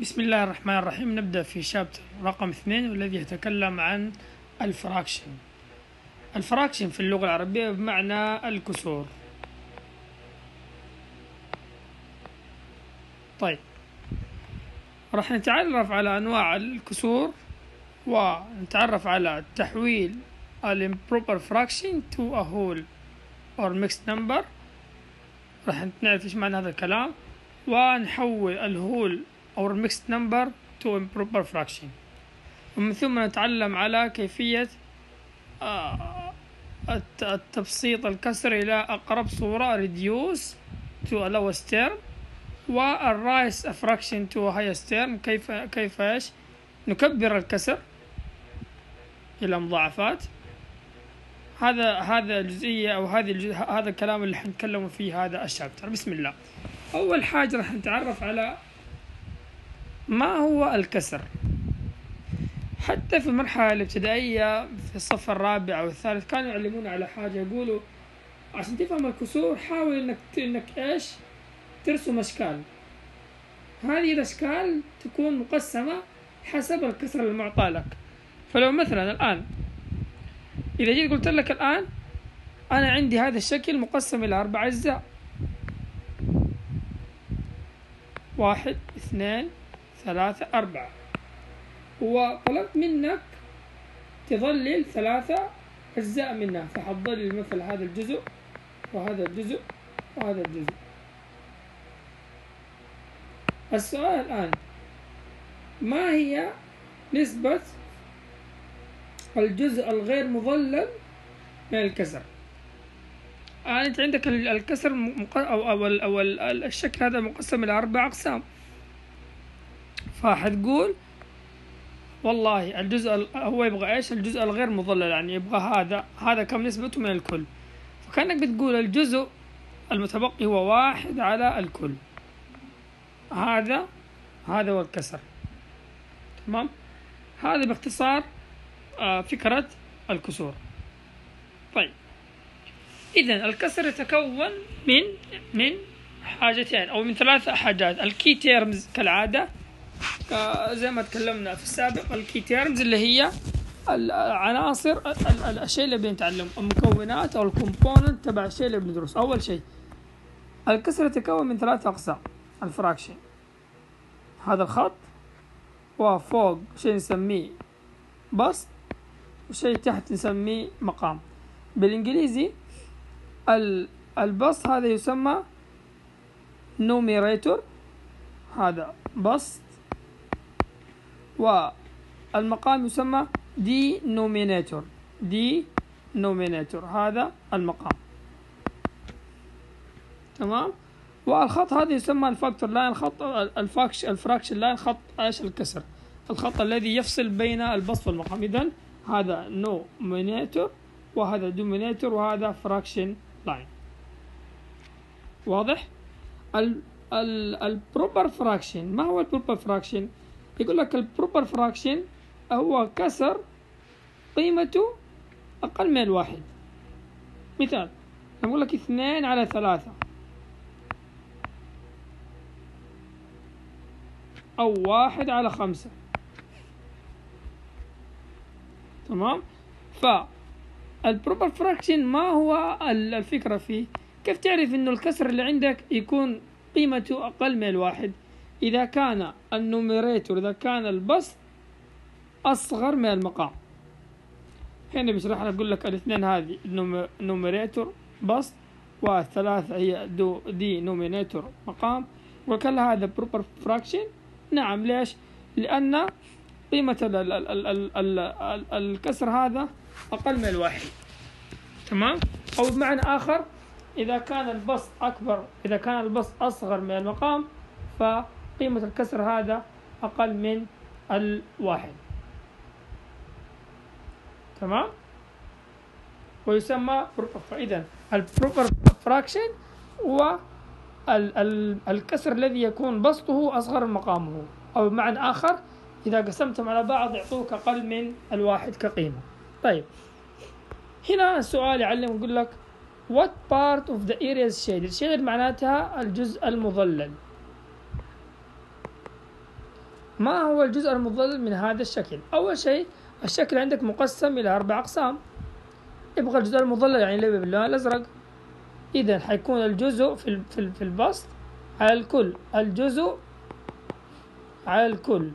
بسم الله الرحمن الرحيم. نبدأ في شابتر رقم اثنين والذي يتكلم عن الفراكشن. الفراكشن في اللغة العربية بمعنى الكسور. طيب. راح نتعرف على أنواع الكسور ونتعرف على تحويل ال improper fraction to a whole or mixed number. راح نعرف إيش معنى هذا الكلام. ونحول الهول أو mixed number to improper fraction. ومن ثم نتعلم على كيفية آه، الت- التبسيط الكسر إلى أقرب صورة reduce to a lowest term والرايس fraction to a highest term كيف كيف إيش؟ نكبر الكسر إلى مضاعفات. هذا هذا الجزئية أو هذه هذا الكلام اللي حنتكلم فيه هذا الشابتر. بسم الله. أول حاجة راح نتعرف على ما هو الكسر. حتى في المرحلة الابتدائية في الصف الرابع أو الثالث كانوا يعلمون على حاجة. يقولوا عشان تفهم الكسور حاول إنك إنك إيش؟ ترسم أشكال. هذه الأشكال تكون مقسمة حسب الكسر المعطى لك. فلو مثلا الآن إذا جيت قلت لك الآن أنا عندي هذا الشكل مقسم إلى أربع أجزاء. واحد اثنين ثلاثة أربعة. وطلبت منك تظلل ثلاثة أجزاء منها فحتظلل مثل هذا الجزء وهذا الجزء وهذا الجزء. السؤال الآن ما هي نسبة الجزء الغير مظلل من الكسر؟ آه أنت عندك ال- الكسر. أو أو, ال- أو ال- ال- الشكل هذا مقسم إلى أربع أقسام. فحتقول والله الجزء ال- هو يبغى إيش؟ الجزء الغير مظلل يعني يبغى هذا هذا كم نسبته من الكل. فكأنك بتقول الجزء المتبقي هو واحد على الكل. هذا هذا هو الكسر. تمام؟ هذا باختصار آه، فكرة الكسور. طيب. إذا الكسر يتكون من من حاجتين أو من ثلاث حاجات. ال key terms كالعادة زي ما تكلمنا في السابق ال key terms اللي هي العناصر ال- ال- الشيء اللي بنتعلم المكونات أو ال component تبع الشيء اللي بندرسه أول شيء الكسر يتكون من ثلاث أقسام ال fraction. هذا الخط وفوق شيء نسميه بسط وشيء تحت نسميه مقام. بالإنجليزي ال- البسط هذا يسمى numerator هذا بسط والمقام يسمى denominator. denominator. هذا المقام. تمام؟ والخط هذا يسمى ال factor line خط ال frac- ال fraction line خط إيش الكسر؟ الخط الذي يفصل بين البسط والمقام. اذا هذا numerator وهذا denominator وهذا fraction line واضح؟ ال ال ال proper fraction ما هو ال proper fraction يقول لك ال proper fraction هو كسر قيمته أقل من الواحد. مثال نقول لك اثنين على ثلاثة. أو واحد على خمسة. تمام؟ فال proper fraction ما هو ال- الفكرة فيه؟ كيف تعرف إنه الكسر اللي عندك يكون قيمته أقل من الواحد؟ إذا كان ال numerator إذا كان البسط أصغر من المقام هنا بشرح لك أقول لك الاثنين هذه numerator بسط والثلاثة هي de- denominator مقام وكل هذا proper fraction نعم ليش؟ لأن قيمة ال ال ال ال ال ال الكسر هذا أقل من الواحد تمام؟ أو بمعنى آخر إذا كان البسط أكبر إذا كان البسط أصغر من المقام ف فقيمة الكسر هذا أقل من الواحد. تمام؟ ويسمى فإذا ال proper fraction هو ال ال الكسر الذي يكون بسطه أصغر مقامه أو بمعنى آخر إذا قسمتم على بعض يعطوك أقل من الواحد كقيمة. طيب. هنا السؤال يعلم يقول لك What part of the area is shaded؟ shaded معناتها الجزء المظلل. ما هو الجزء المظلل من هذا الشكل؟ أول شيء الشكل عندك مقسم إلى أربع أقسام. يبغى الجزء المظلل يعني اللي باللون الأزرق. إذا حيكون الجزء في في في البسط على الكل. الجزء على الكل.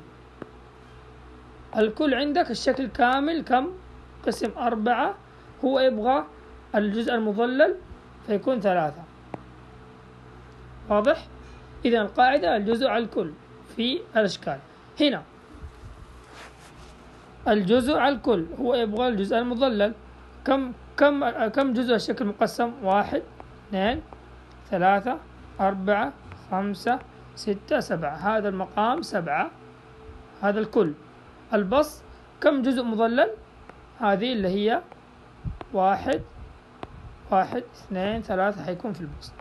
الكل عندك الشكل كامل كم؟ قسم أربعة. هو يبغى الجزء المظلل فيكون ثلاثة. واضح؟ إذا القاعدة الجزء على الكل في الأشكال. هنا. الجزء على الكل هو يبغى الجزء المظلل كم كم كم جزء الشكل مقسم؟ واحد اثنين ثلاثة أربعة خمسة ستة سبعة. هذا المقام سبعة. هذا الكل. البسط كم جزء مظلل هذه اللي هي واحد واحد اثنين ثلاثة. حيكون في البسط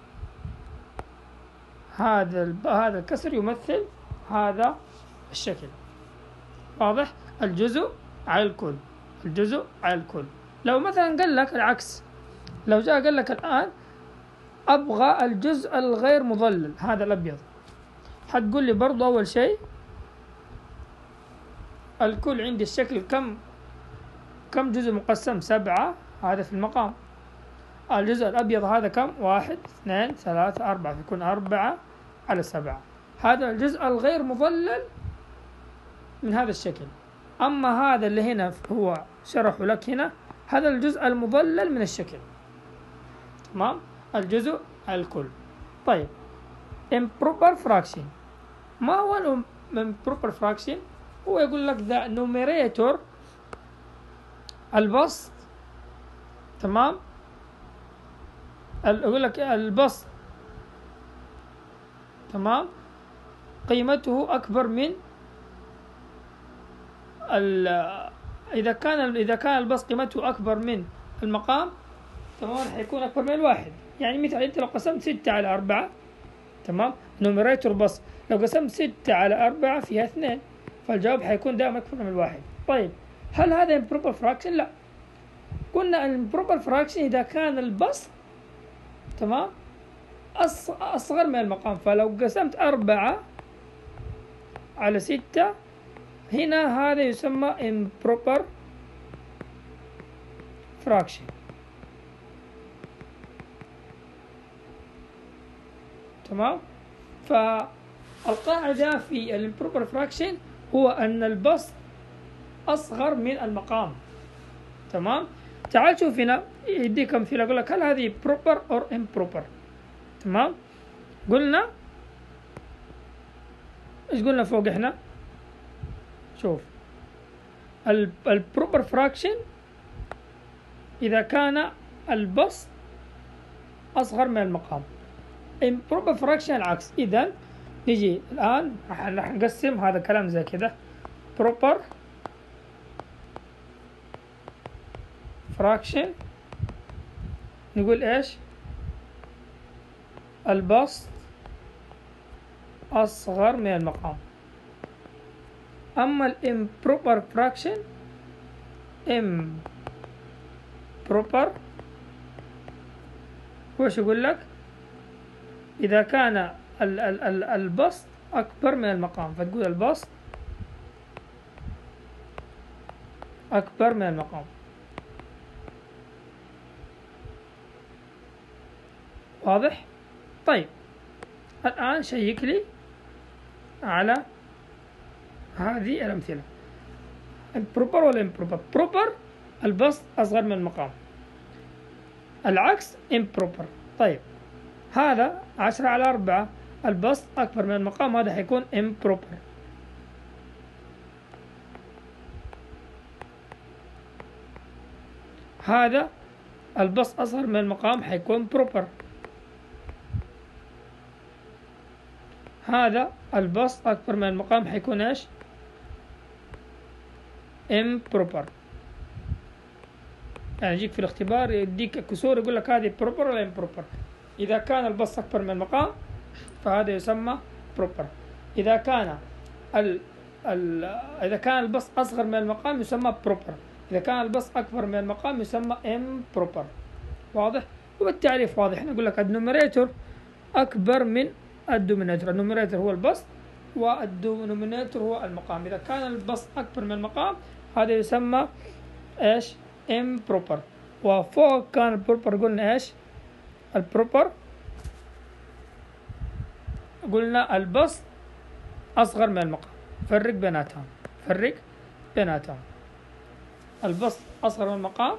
هذا هذا الكسر يمثل هذا الشكل. واضح؟ الجزء على الكل. الجزء على الكل. لو مثلا قال لك العكس. لو جاء قال لك الآن أبغى الجزء الغير مظلل هذا الأبيض. حتقول لي برضو أول شيء الكل عندي الشكل كم كم جزء مقسم؟ سبعة. هذا في المقام. الجزء الأبيض هذا كم؟ واحد اثنين ثلاثة أربعة. يكون أربعة على سبعة. هذا الجزء الغير مظلل من هذا الشكل. أما هذا اللي هنا هو شرحه لك هنا هذا الجزء المظلل من الشكل. تمام؟ الجزء الكل. طيب. improper fraction. ما هو improper fraction هو يقول لك the numerator البسط. تمام؟ يقول لك البسط. تمام؟ قيمته أكبر من إذا كان إذا كان البسط قيمته أكبر من المقام تمام؟ حيكون أكبر من الواحد. يعني مثلا أنت لو قسمت ستة على أربعة تمام؟ نوميريتور بس لو قسمت ستة على أربعة فيها اثنين فالجواب حيكون دائما أكبر من الواحد. طيب هل هذا improper fraction؟ لا. قلنا improper fraction إذا كان البسط تمام؟ أصغر من المقام. فلو قسمت أربعة على ستة هنا هذا يسمى improper fraction. تمام؟ فالقاعدة في ال improper fraction هو أن البسط أصغر من المقام. تمام؟ تعال شوف هنا يديك أمثلة أقول لك هل هذه proper or improper تمام؟ قلنا إيش قلنا فوق إحنا؟ شوف. ال proper fraction إذا كان البسط أصغر من المقام. improper fraction العكس. إذا نجي الآن راح نقسم هذا كلام زي كذا. proper fraction نقول إيش؟ البسط أصغر من المقام. أما improper fraction improper وش يقول لك إذا كان ال ال ال البسط أكبر من المقام فتقول البسط أكبر من المقام واضح؟ طيب الآن شيك لي على هذه الأمثلة. ال proper improper proper البسط أصغر من المقام. العكس improper. طيب هذا عشرة على أربعة. البسط أكبر من المقام هذا حيكون improper. هذا البسط أصغر من المقام حيكون proper. هذا البسط أكبر من المقام حيكون إيش؟ Improper يعني يجيك في الاختبار يديك كسور يقول لك هذه proper ولا improper إذا كان البسط أكبر من المقام فهذا يسمى proper. إذا كان ال ال إذا كان البسط أصغر من المقام يسمى proper. إذا كان البسط أكبر من المقام يسمى improper واضح؟ وبالتعريف واضح. نقول لك ال numerator أكبر من ال denominator. ال numerator هو البسط وال denominator هو المقام. إذا كان البسط أكبر من المقام هذا يسمى إيش؟ improper. وفوق كان ال proper قلنا إيش؟ ال proper قلنا البسط أصغر من المقام. فرق بيناتهم. فرق بيناتهم. البسط أصغر من المقام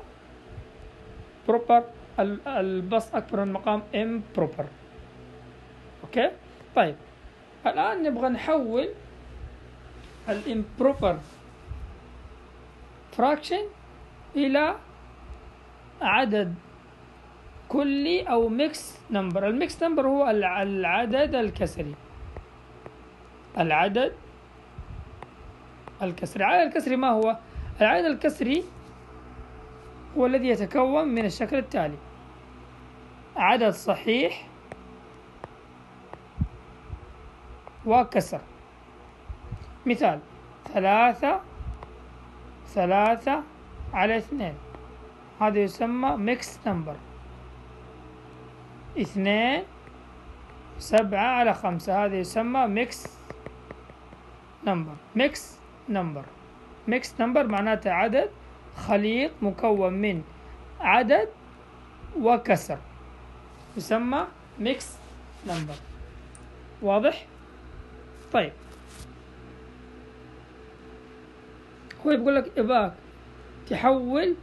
proper البسط أكبر من المقام improper. Okay؟ طيب. الآن نبغى نحول ال improper fraction إلى عدد كلي أو mixed number ال mixed number هو العدد الكسري. العدد الكسري. العدد الكسري ما هو؟ العدد الكسري هو الذي يتكون من الشكل التالي. عدد صحيح وكسر. مثال ثلاثة ثلاثة على اثنين. هذا يسمى mixed number اثنين سبعة على خمسة. هذا يسمى mixed number mixed number mixed number معناته عدد خليط مكون من عدد وكسر. يسمى mixed number واضح؟ طيب. هو يقول لك أباك تحول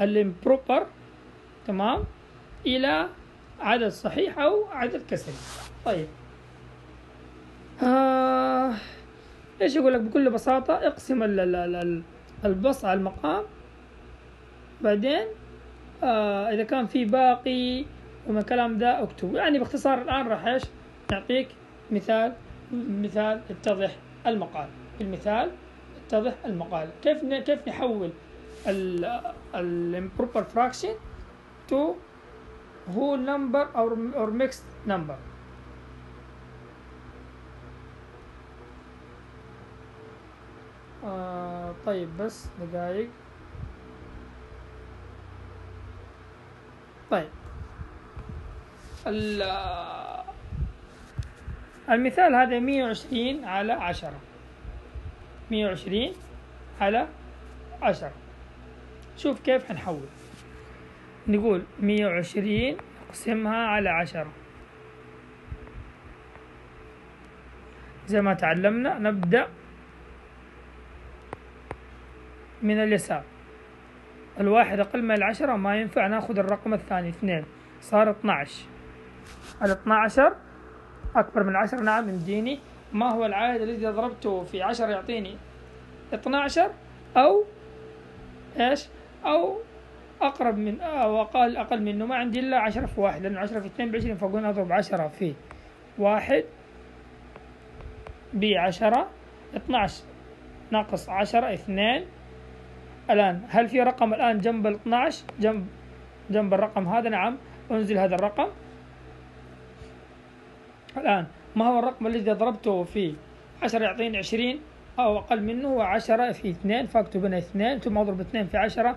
ال improper تمام إلى عدد صحيح أو عدد كسري طيب. آه إيش يقول لك؟ بكل بساطة اقسم البسط على المقام. بعدين آه إذا كان في باقي ومن الكلام ده اكتبه. يعني باختصار الآن راح إيش؟ نعطيك مثال مثال يتضح المقال. المثال يتضح المقال. كيف كيف نحول ال improper fraction to whole number or or mixed number آه طيب بس دقايق. طيب. المثال هذا مية وعشرين على عشرة. مية وعشرين على عشرة. شوف كيف حنحول. نقول مية وعشرين نقسمها على عشرة. زي ما تعلمنا نبدأ من اليسار. الواحد أقل من العشرة ما ينفع نأخذ الرقم الثاني اثنين. صار 12 ال 12 أكبر من 10 نعم يمديني ما هو العدد الذي ضربته في 10 يعطيني؟ 12 أو إيش؟ أو أقرب من أو أقل أقل منه ما عندي إلا 10 في واحد لأنه 10 في 2 ب 20 فأقول أضرب 10 في واحد ب 10 12 ناقص 10 2 الآن هل في رقم الآن جنب ال 12 جنب جنب الرقم هذا؟ نعم أنزل هذا الرقم. الآن. ما هو الرقم الذي ضربته في 10 يعطيني 20 أو أقل منه 10 في 2 فاكتب هنا 2 ثم أضرب 2 في 10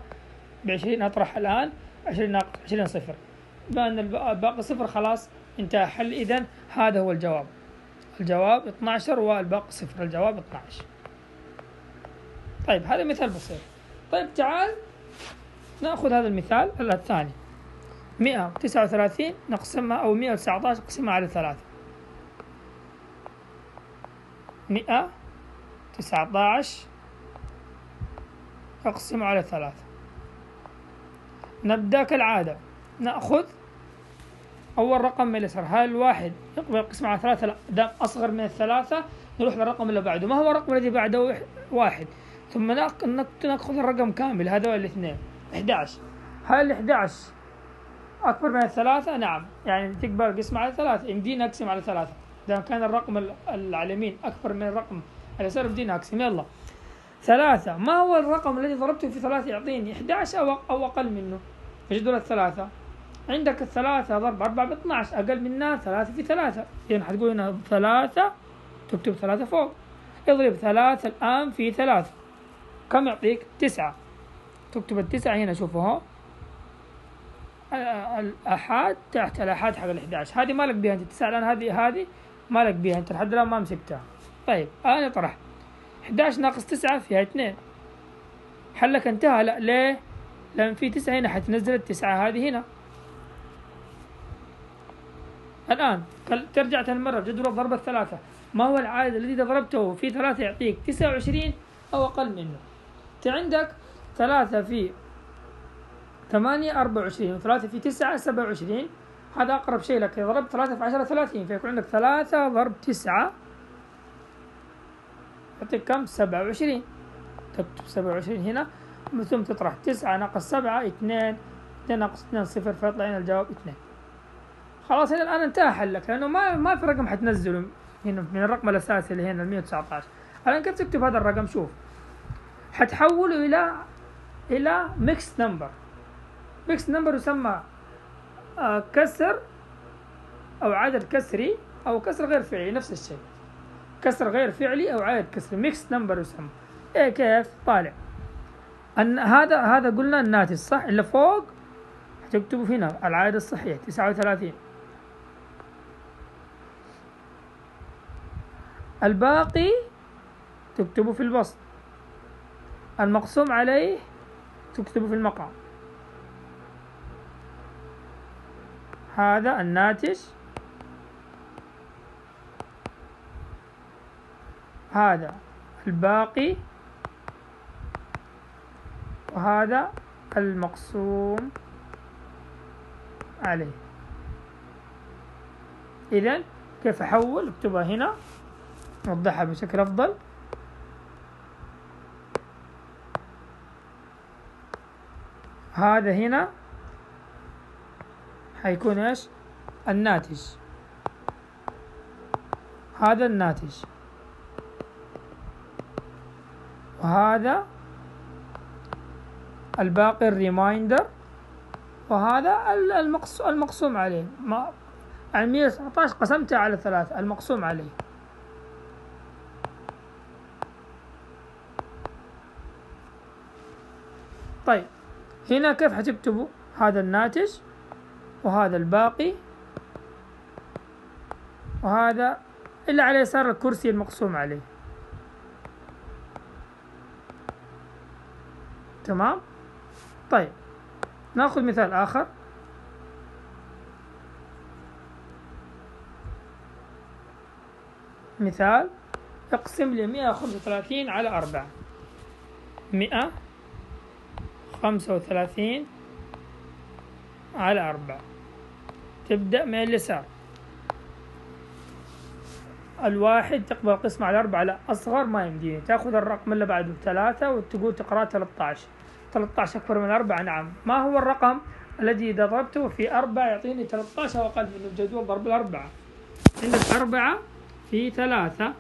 ب 20 أطرح الآن 20 ناقص 20 صفر. بأن الباقي صفر خلاص انتهى حل إذا هذا هو الجواب. الجواب 12 والباقي صفر. الجواب 12 طيب هذا مثال بسيط. طيب تعال نأخذ هذا المثال الثاني. 139 نقسمها أو 119 نقسمها على ثلاثة. 119 أقسم على ثلاثة. نبدأ كالعادة. نأخذ أول رقم من اليسار. هل الواحد يقبل القسم على ثلاثة؟ لا. دام أصغر من الثلاثة نروح للرقم اللي بعده. ما هو الرقم الذي بعده؟ واحد. ثم نأخذ الرقم كامل. هذول الاثنين. 11 هل ال 11 أكبر من الثلاثة؟ نعم. يعني تقبل القسم على ثلاثة. يمدينا أقسم على ثلاثة. إذا كان الرقم على اليمين أكبر من الرقم على اليسار يمدينا أقسم يلا ثلاثة. ما هو الرقم الذي ضربته في ثلاثة؟ يعطيني 11 أو أو أقل منه. جدول الثلاثة. عندك الثلاثة ضرب أربعة ب 12 أقل منها ثلاثة في ثلاثة. إذا حتقول هنا ثلاثة. تكتب ثلاثة فوق. اضرب ثلاثة الآن في ثلاثة. كم يعطيك؟ تسعة. تكتب التسعة هنا شوفوا الآحاد تحت الآحاد حق ال 11 هذه ما لك بها أنت. التسعة الآن هذه هذه مالك بيها أنت لحد الآن ما مسكتها. طيب أنا اطرح 11 ناقص 9 فيها 2 حلك انتهى؟ لا. ليه؟ لأن في 9 هنا حتنزل التسعة هذه هنا. الآن ترجع ثاني مرة بجدول ضرب الثلاثة. ما هو العائد الذي إذا ضربته؟ في ثلاثة يعطيك تسعة وعشرين أو أقل منه. أنت عندك ثلاثة في ثمانية أربعة وعشرين وثلاثة في تسعة سبعة وعشرين. هذا أقرب شيء لك. إذا ثلاثة في عشرة ثلاثين فيكون عندك ثلاثة ضرب تسعة. يعطيك كم؟ سبعة وعشرين. تكتب سبعة وعشرين هنا. ثم تطرح تسعة ناقص سبعة اثنين. اثنين ناقص اثنين صفر فيطلع هنا الجواب اثنين. خلاص هنا الآن انتهى حلك لأنه ما ما في رقم حتنزله هنا من الرقم الأساسي اللي هنا ال 119 الآن كيف تكتب هذا الرقم؟ شوف. حتحوله إلى إلى mixed number mixed number يسمى كسر أو عدد كسري أو كسر غير فعلي نفس الشيء. كسر غير فعلي أو عدد كسري mixed number يسمى. إيه كيف طالع. أن هذا هذا قلنا الناتج صح؟ اللي فوق؟ تكتبوا هنا العدد الصحيح 39 الباقي تكتبه في البسط المقسوم عليه تكتبه في المقام. هذا الناتج. هذا الباقي. وهذا المقسوم عليه. إذا كيف أحول؟ اكتبها هنا. نوضحها بشكل أفضل. هذا هنا. حيكون إيش؟ الناتج. هذا الناتج. وهذا الباقي الريمايندر. وهذا المقسوم عليه. ما يعني 119 قسمتها على ثلاثة. المقسوم عليه. طيب. هنا كيف حتكتبوا هذا الناتج. وهذا الباقي. وهذا إلا على يسار الكرسي المقسوم عليه. تمام؟ طيب نأخذ مثال آخر. مثال اقسم لي مئة خمسة وثلاثين على أربعة. مئة خمسة وثلاثين على أربعة. تبدأ من اليسار الواحد تقبل القسم على أربعة. لا أصغر ما يمديني. تأخذ الرقم اللي بعده ثلاثة وتقول تقرأ 13 13 أكبر من أربعة؟ نعم. ما هو الرقم الذي إذا ضربته في أربعة يعطيني 13 أو أقل من الجدول ضرب الأربعة. عندك أربعة في ثلاثة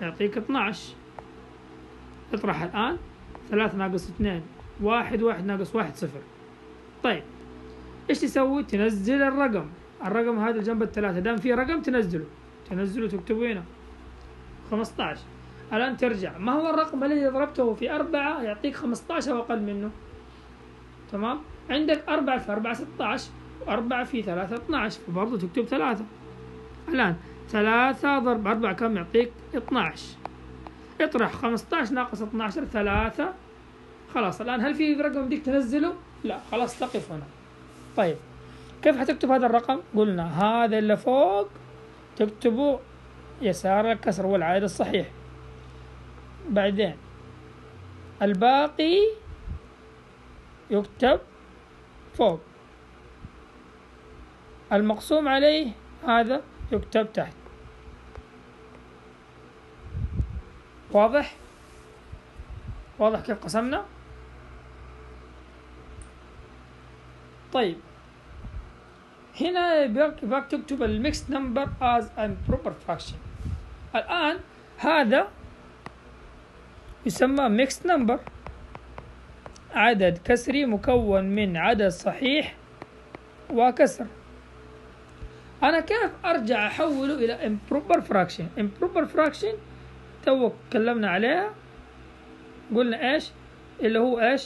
يعطيك 12 اطرح الآن. ثلاثة ناقص اثنين. واحد واحد ناقص واحد صفر. طيب. إيش تسوي؟ تنزل الرقم. الرقم هذا جنب الثلاثة. دام في رقم تنزله. تنزله تكتبه هنا 15 الآن ترجع. ما هو الرقم الذي ضربته في أربعة؟ يعطيك 15 وأقل منه. تمام؟ عندك أربعة في أربعة 16 وأربعة في ثلاثة 12 فبرضه تكتب ثلاثة. الآن ثلاثة ضرب أربعة كم يعطيك؟ 12 اطرح. 15 ناقص 12 ثلاثة. خلاص. الآن هل في رقم بدك تنزله؟ لا. خلاص تقف هنا. طيب. كيف حتكتب هذا الرقم؟ قلنا هذا اللي فوق تكتبه يسار الكسر هو العائد الصحيح. بعدين الباقي يكتب فوق. المقسوم عليه هذا يكتب تحت. واضح؟ واضح كيف قسمنا؟ طيب. هنا يبغاك تكتب ال mixed number as improper fraction الآن هذا يسمى mixed number عدد كسري مكون من عدد صحيح وكسر. أنا كيف أرجع أحوله إلى improper fraction improper fraction تو تكلمنا عليها. قلنا إيش؟ اللي هو آه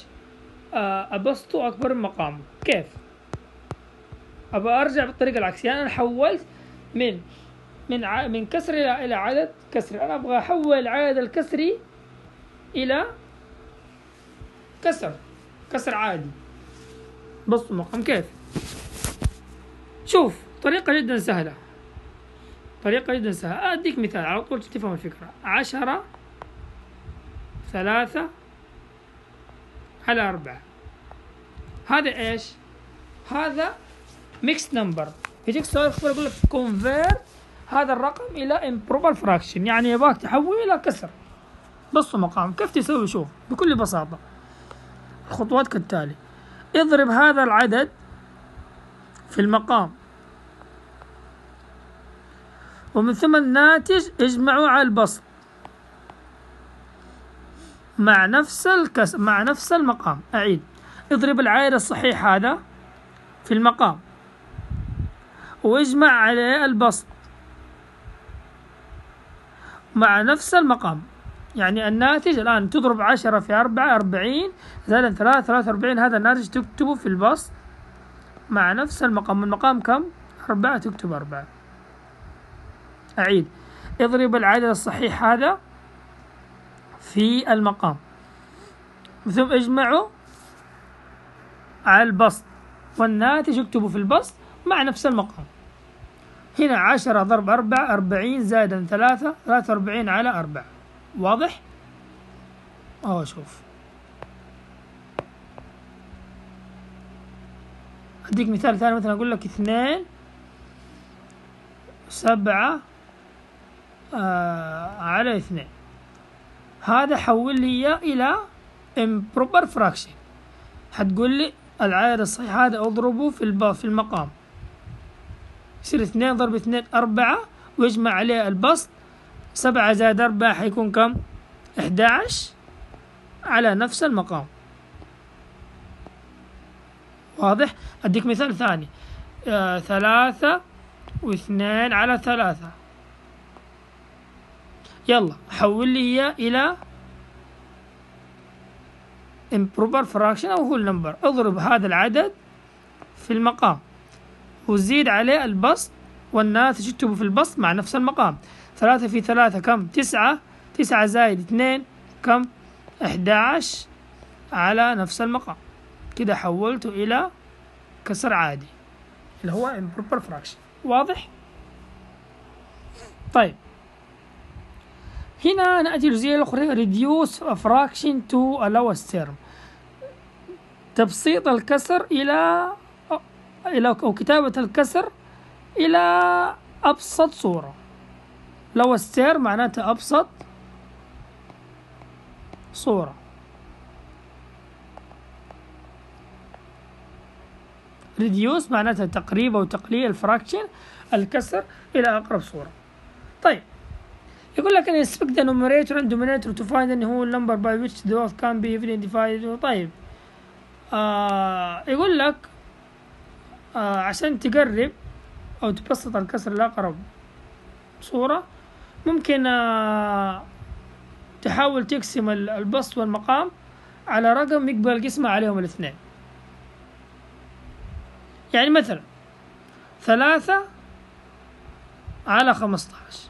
أبسطه أكبر من مقامه. كيف؟ أبى أرجع بالطريقة العكسية أنا حولت من من ع... من كسر إلى إلى عدد كسري أنا أبغى أحول العدد الكسري إلى كسر كسر عادي. بسط مقام كيف؟ شوف طريقة جدا سهلة. طريقة جدا سهلة. أديك مثال. على طول تفهم الفكرة. عشرة ثلاثة على أربعة. هذا إيش؟ هذا mixed number يجيك سؤال اختبار يقول لك convert هذا الرقم إلى improper fraction يعني يبغاك تحوله إلى كسر. بصوا مقام. كيف تسوي؟ شوف بكل بساطة. الخطوات كالتالي. اضرب هذا العدد في المقام. ومن ثم الناتج اجمعه على البسط. مع نفس الكس مع نفس المقام. أعيد. اضرب العائد الصحيح هذا في المقام. واجمع عليه البسط مع نفس المقام. يعني الناتج الآن تضرب عشرة في أربعة أربعين زائد ثلاثة ثلاثة أربعين هذا الناتج تكتبه في البسط مع نفس المقام. المقام كم؟ أربعة تكتب أربعة. أعيد. اضرب العدد الصحيح هذا في المقام. ثم اجمعه على البسط والناتج اكتبه في البسط مع نفس المقام. هنا عشرة ضرب أربعة أربعين زائدا ثلاثة ثلاثة وأربعين على أربعة. واضح؟ أهو شوف. أديك مثال ثاني مثلا أقول لك اثنين سبعة آه على اثنين. هذا حول لي إلى improper fraction. حتقول لي العدد الصحيح هذا اضربه في في المقام. يصير اثنين ضرب اثنين أربعة ويجمع عليه البسط. سبعة زائد أربعة حيكون كم؟ إحدى عشر على نفس المقام. واضح؟ أديك مثال ثاني. آه ثلاثة واثنين على ثلاثة. يلا حول لي إياه إلى improper fraction أو whole number. اضرب هذا العدد في المقام. وزيد عليه البسط والناتج اكتبه في البسط مع نفس المقام. ثلاثة في ثلاثة كم؟ تسعة. تسعة زائد اثنين كم؟ أحد عشر على نفس المقام. كده حولته إلى كسر عادي. اللي هو improper fraction. واضح؟ طيب. هنا نأتي للجزئية الأخرى reduce a fraction to a lowest term. تبسيط الكسر إلى إلى أو كتابة الكسر إلى أبسط صورة. lowest term معناتها أبسط صورة. reduce معناتها تقريب أو تقليل الفراكشن الكسر إلى أقرب صورة. طيب يقول لك ان expect the numerator and denominator to find ان هو number by which the both can be divided طيب. آه يقول لك آه عشان تقرب أو تبسط الكسر لاقرب صورة ممكن آه تحاول تقسم البسط والمقام على رقم يقبل قسمة عليهم الاثنين. يعني مثلا ثلاثة على خمسطعش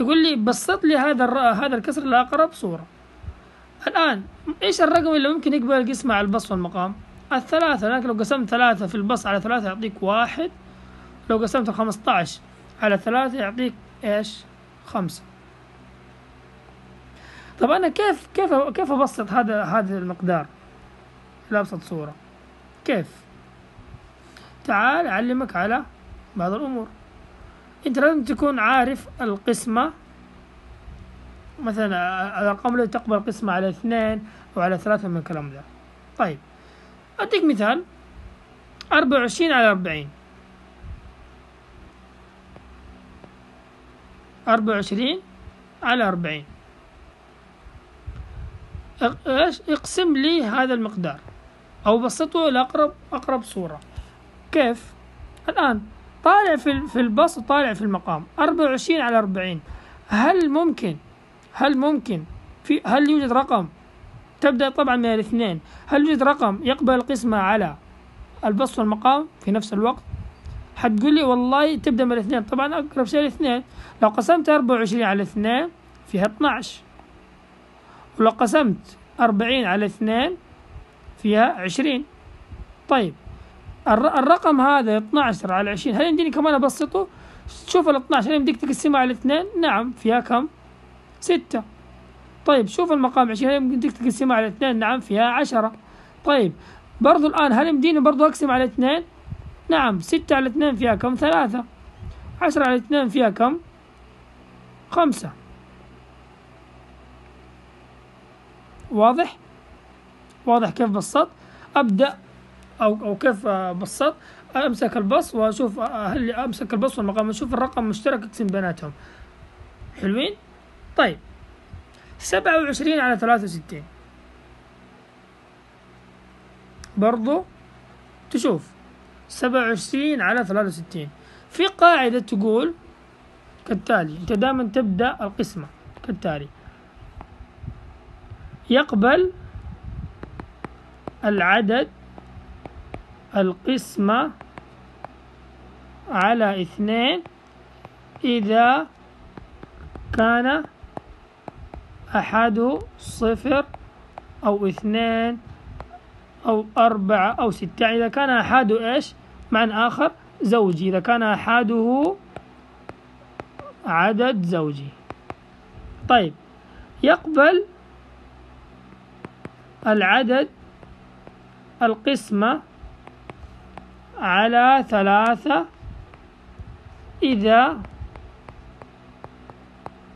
يقول لي بسط لي هذا هذا الكسر لأقرب صورة. الآن إيش الرقم اللي ممكن يقبل القسمة على البسط والمقام؟ الثلاثة لكن لو قسمت ثلاثة في البسط على ثلاثة يعطيك واحد لو قسمت الخمسة عشر على ثلاثة يعطيك إيش؟ خمسة. طب أنا كيف كيف كيف أبسط هذا هذا المقدار؟ لأبسط صورة. كيف؟ تعال أعلمك على بعض الأمور. انت لازم تكون عارف القسمة. مثلا الأرقام التي تقبل قسمة على اثنين أو على ثلاثة من الكلام ده طيب. أديك مثال. أربعة وعشرين على أربعين. أربعة وعشرين على أربعين. إيش؟ اقسم لي هذا المقدار. أو بسطه إلى أقرب أقرب صورة. كيف؟ الآن. طالع في في الباص وطالع في المقام. 24 على 40 هل ممكن هل ممكن في هل يوجد رقم؟ تبدأ طبعا من الاثنين. هل يوجد رقم يقبل القسمة على البسط والمقام في نفس الوقت؟ حتقول لي والله تبدأ من الاثنين. طبعا أقرب شيء الاثنين. لو قسمت أربعة وعشرين على اثنين فيها 12 ولو قسمت أربعين على اثنين فيها عشرين. طيب الرقم هذا 12 على 20 هل يمديني كمان أبسطه؟ شوف ال 12 هل يمديك تقسمها على اثنين؟ نعم فيها كم؟ ستة طيب شوف المقام 20 هل يمديك تقسمها على اثنين؟ نعم فيها عشرة طيب برضو الآن هل يمديني برضو أقسم على اثنين؟ نعم ستة على اثنين فيها كم؟ ثلاثة عشرة على اثنين فيها كم؟ خمسة واضح؟ واضح كيف بسطت؟ أبدأ أو أو كيف بسطت؟ أمسك البص وأشوف هل أمسك البص والمقام أشوف الرقم مشترك أقسم بيناتهم. حلوين؟ طيب. سبعة وعشرين على ثلاثة وستين. برضو تشوف. سبعة وعشرين على ثلاثة وستين. في قاعدة تقول كالتالي أنت دائما تبدأ القسمة كالتالي. يقبل العدد القسمة على اثنين إذا كان أحد صفر أو اثنين أو أربعة أو ستة. إذا كان أحد إيش؟ معنى آخر زوجي. إذا كان أحده عدد زوجي. طيب يقبل العدد القسمة على ثلاثة إذا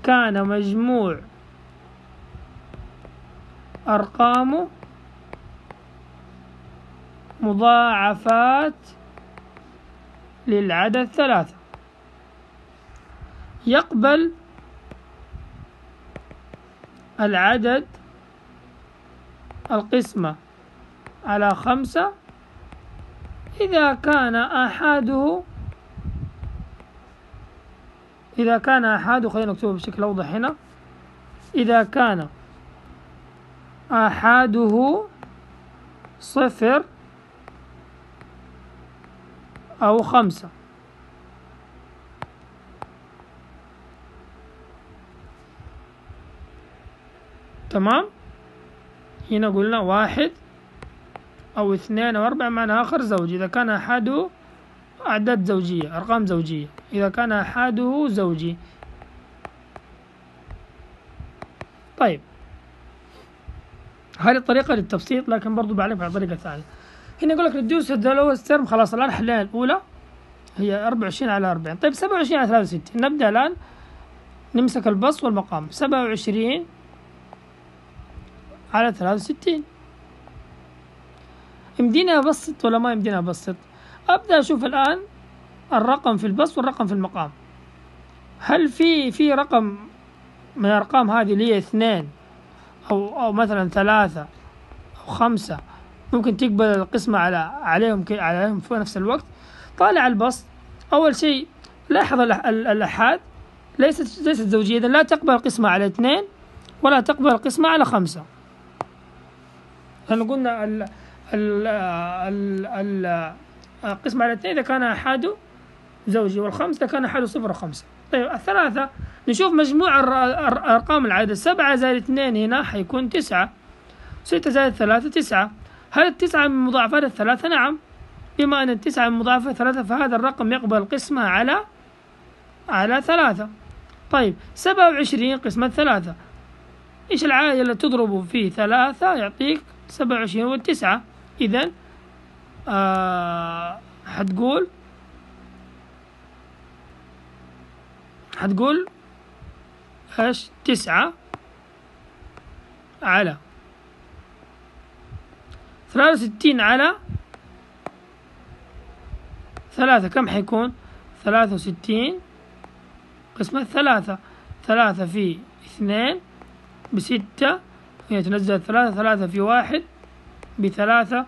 كان مجموع أرقامه مضاعفات للعدد ثلاثة. يقبل العدد القسمة على خمسة إذا كان أحده إذا كان أحده خلينا نكتبه بشكل أوضح هنا. إذا كان أحده صفر أو خمسة. تمام؟ هنا قلنا واحد أو اثنين أو أربعة معنى آخر زوجي. إذا كان أحده أعداد زوجية أرقام زوجية. إذا كان أحده زوجي. طيب. هذه الطريقة للتبسيط لكن برضو بعرفها طريقة ثانية. هنا يقول لك reduce the term خلاص الآن حلينا الأولى هي 24 على 40 طيب 27 على 63 نبدأ الآن نمسك البسط والمقام. 27 على 63 يمديني أبسط ولا ما يمديني أبسط؟ أبدأ أشوف الآن الرقم في البسط والرقم في المقام. هل في في رقم من الأرقام هذه هي اثنين أو أو مثلا ثلاثة أو خمسة؟ ممكن تقبل القسمة على عليهم عليهم في نفس الوقت. طالع البسط. أول شيء لاحظ الأحاد. ليست ليست زوجية. إذا لا تقبل القسمة على اثنين ولا تقبل القسمة على خمسة. لأن قلنا ال ال ال القسمة على اثنين إذا كان أحد زوجي والخمسة كان أحد صفر وخمسة طيب الثلاثة نشوف مجموع أرقام العدد سبعة زائد اثنين هنا حيكون تسعة. ستة زائد ثلاثة تسعة. هل التسعة من مضاعفات الثلاثة؟ نعم. بما أن التسعة من مضاعفات الثلاثة فهذا الرقم يقبل القسمة على على ثلاثة. طيب سبعة وعشرين قسمة ثلاثة إيش العائلة اللي تضربه في ثلاثة؟ يعطيك سبعة وعشرين والتسعة. إذا آه حتقول حتقول إيش؟ تسعة على. ثلاثة وستين على. ثلاثة كم حيكون؟ ثلاثة وستين. قسمة ثلاثة. ثلاثة في اثنين بستة. هي تنزل ثلاثة ثلاثة في واحد. بثلاثة.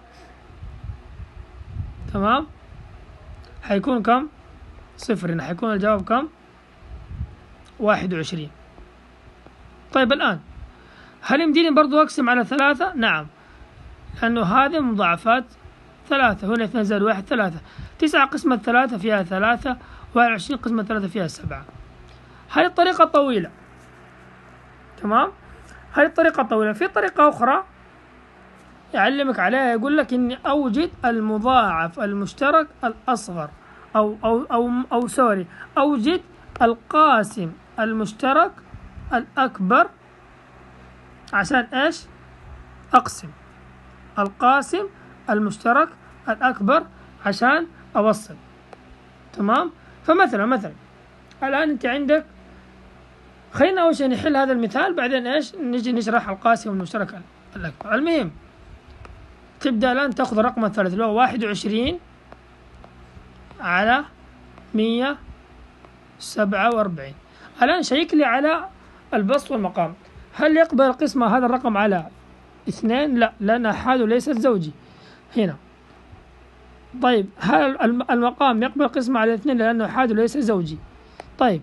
تمام؟ حيكون كم؟ صفر. هنا حيكون الجواب كم؟ واحد وعشرين. طيب الآن هل يمديني برضو أقسم على ثلاثة؟ نعم. لأنه هذه مضاعفات ثلاثة. هنا اثنين زائد واحد ثلاثة. تسعة قسمة ثلاثة فيها ثلاثة. واحد وعشرين قسمة ثلاثة فيها سبعة. هذه الطريقة طويلة؟ تمام؟ هذه الطريقة طويلة؟ في طريقة أخرى يعلمك عليها يقول لك إني أوجد المضاعف المشترك الأصغر أو أو أو أو سوري أوجد القاسم المشترك الأكبر عشان إيش؟ أقسم القاسم المشترك الأكبر عشان أوصل تمام؟ فمثلا مثلا الآن أنت عندك خلينا أول شيء نحل هذا المثال بعدين إيش؟ نجي نشرح القاسم المشترك الأكبر المهم تبدأ الآن تأخذ الرقم الثالث اللي هو واحد وعشرين على مية سبعة وأربعين. الآن شيك لي على البسط والمقام. هل يقبل القسمة هذا الرقم على اثنين؟ لا لأن أحاده ليست زوجي. هنا. طيب هل المقام يقبل قسمة على اثنين لأنه أحاده ليس زوجي؟ طيب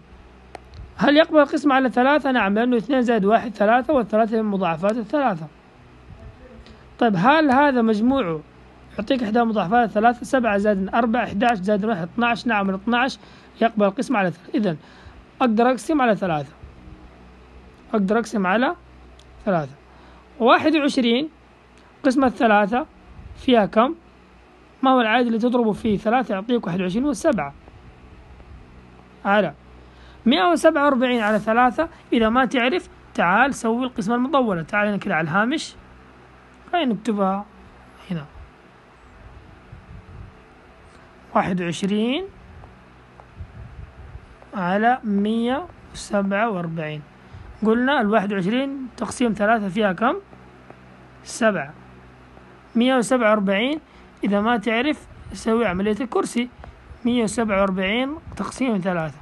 هل يقبل القسمة على ثلاثة؟ نعم لأنه اثنين زائد واحد ثلاثة والثلاثة من مضاعفات الثلاثة. طيب هل هذا مجموعه يعطيك إحدى مضاعفات الثلاثة سبعة زائد أربعة إحدى عشر زائد واحد اثنا عشر نعم من اثنا عشر يقبل القسمة على ثلاثة. إذا أقدر أقسم على ثلاثة. أقدر أقسم على ثلاثة. واحد وعشرين قسمة ثلاثة فيها كم؟ ما هو العدد اللي تضربه فيه؟ ثلاثة يعطيك واحد وعشرين والسبعة. على مئة وسبعة وأربعين على ثلاثة. إذا ما تعرف تعال سوي القسمة المطولة تعال هنا كده على الهامش. خلينا نكتبها هنا. واحد وعشرين على مية وسبعة وأربعين. قلنا الواحد وعشرين تقسيم ثلاثة فيها كم؟ سبعة. مية وسبعة وأربعين إذا ما تعرف سوي عملية الكرسي. مية وسبعة وأربعين تقسيم ثلاثة.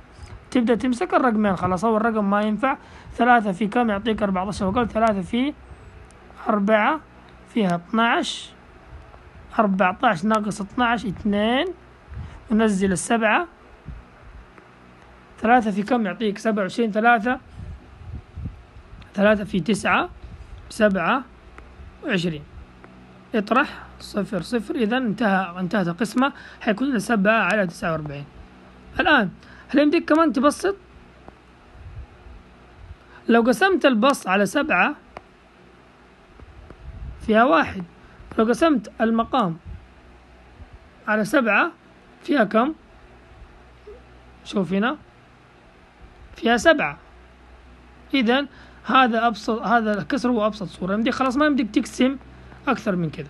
تبدأ تمسك الرقمين خلاص أول رقم ما ينفع. ثلاثة في كم؟ يعطيك أربعة عشر وقال ثلاثة في أربعة. فيها اثناعش أربعة عشر ناقص اثناعش اثنين. ونزل السبعة. ثلاثة في كم؟ يعطيك سبعة وعشرين ثلاثة. ثلاثة في تسعة سبعة وعشرين. اطرح صفر صفر. إذا انتهى انتهت القسمة. حيكون سبعة على تسعة وأربعين. الآن هل يمديك كمان تبسط؟ لو قسمت البسط على سبعة فيها واحد. لو قسمت المقام على سبعة. فيها كم؟ شوف هنا. فيها سبعة. إذا هذا أبسط هذا الكسر هو أبسط صورة. يمديك خلاص ما يمديك تقسم أكثر من كذا.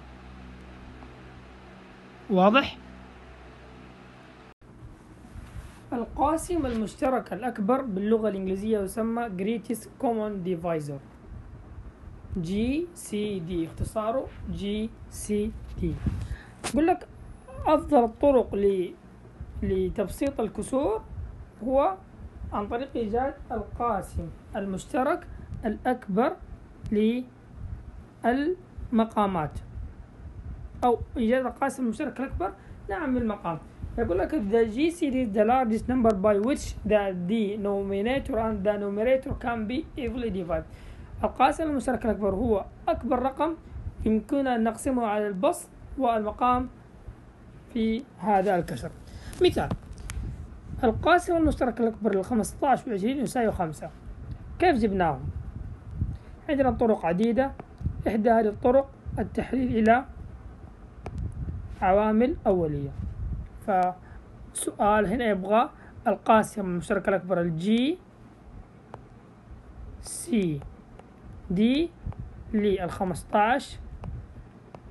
واضح؟ القاسم المشترك الأكبر باللغة الإنجليزية يسمى Greatest Common Divisor. GCD اختصاره GCD يقول لك أفضل الطرق لتبسيط الكسور هو عن طريق إيجاد القاسم المشترك الأكبر للمقامات. أو إيجاد القاسم المشترك الأكبر نعم للمقام يقول لك the GCD is the largest number by which the denominator and the numerator can be evenly divided. القاسم المشترك الأكبر هو أكبر رقم يمكننا أن نقسمه على البسط والمقام في هذا الكسر مثال القاسم المشترك الأكبر للخمسة عشر وعشرين يساوي خمسة. كيف جبناهم؟ عندنا طرق عديدة. إحدى هذه الطرق التحليل إلى عوامل أولية. فسؤال هنا يبغى القاسم المشترك الأكبر الجي سي دي للخمسطاش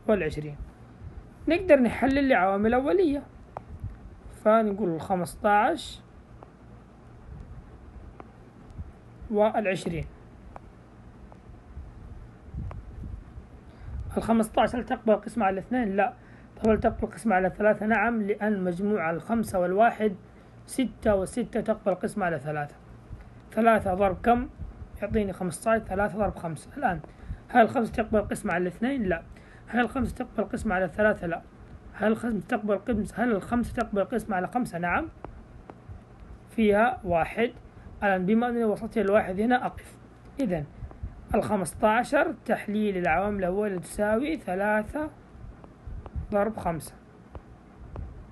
والعشرين نقدر نحلل لعوامل أولية فنقول الخمسطاش والعشرين الخمسطاش هل تقبل القسمة على الاثنين؟ لا طب هل تقبل القسمة على ثلاثة؟ نعم لأن مجموع الخمسة والواحد ستة وستة تقبل القسمة على ثلاثة ثلاثة ضرب كم؟ يعطيني خمسطاش ثلاثة ضرب خمسة. الآن هل الخمسة تقبل القسمة على الاثنين؟ لا. هل الخمسة تقبل القسمة على الثلاثة؟ لا. هل الخمسة تقبل قسم هل الخمسة تقبل قسمة على خمسة؟ نعم. فيها واحد. الآن بما أنني وصلت إلى الواحد هنا أقف. إذا الخمسة عشر تحليل العوامل الأولى تساوي ثلاثة ضرب خمسة.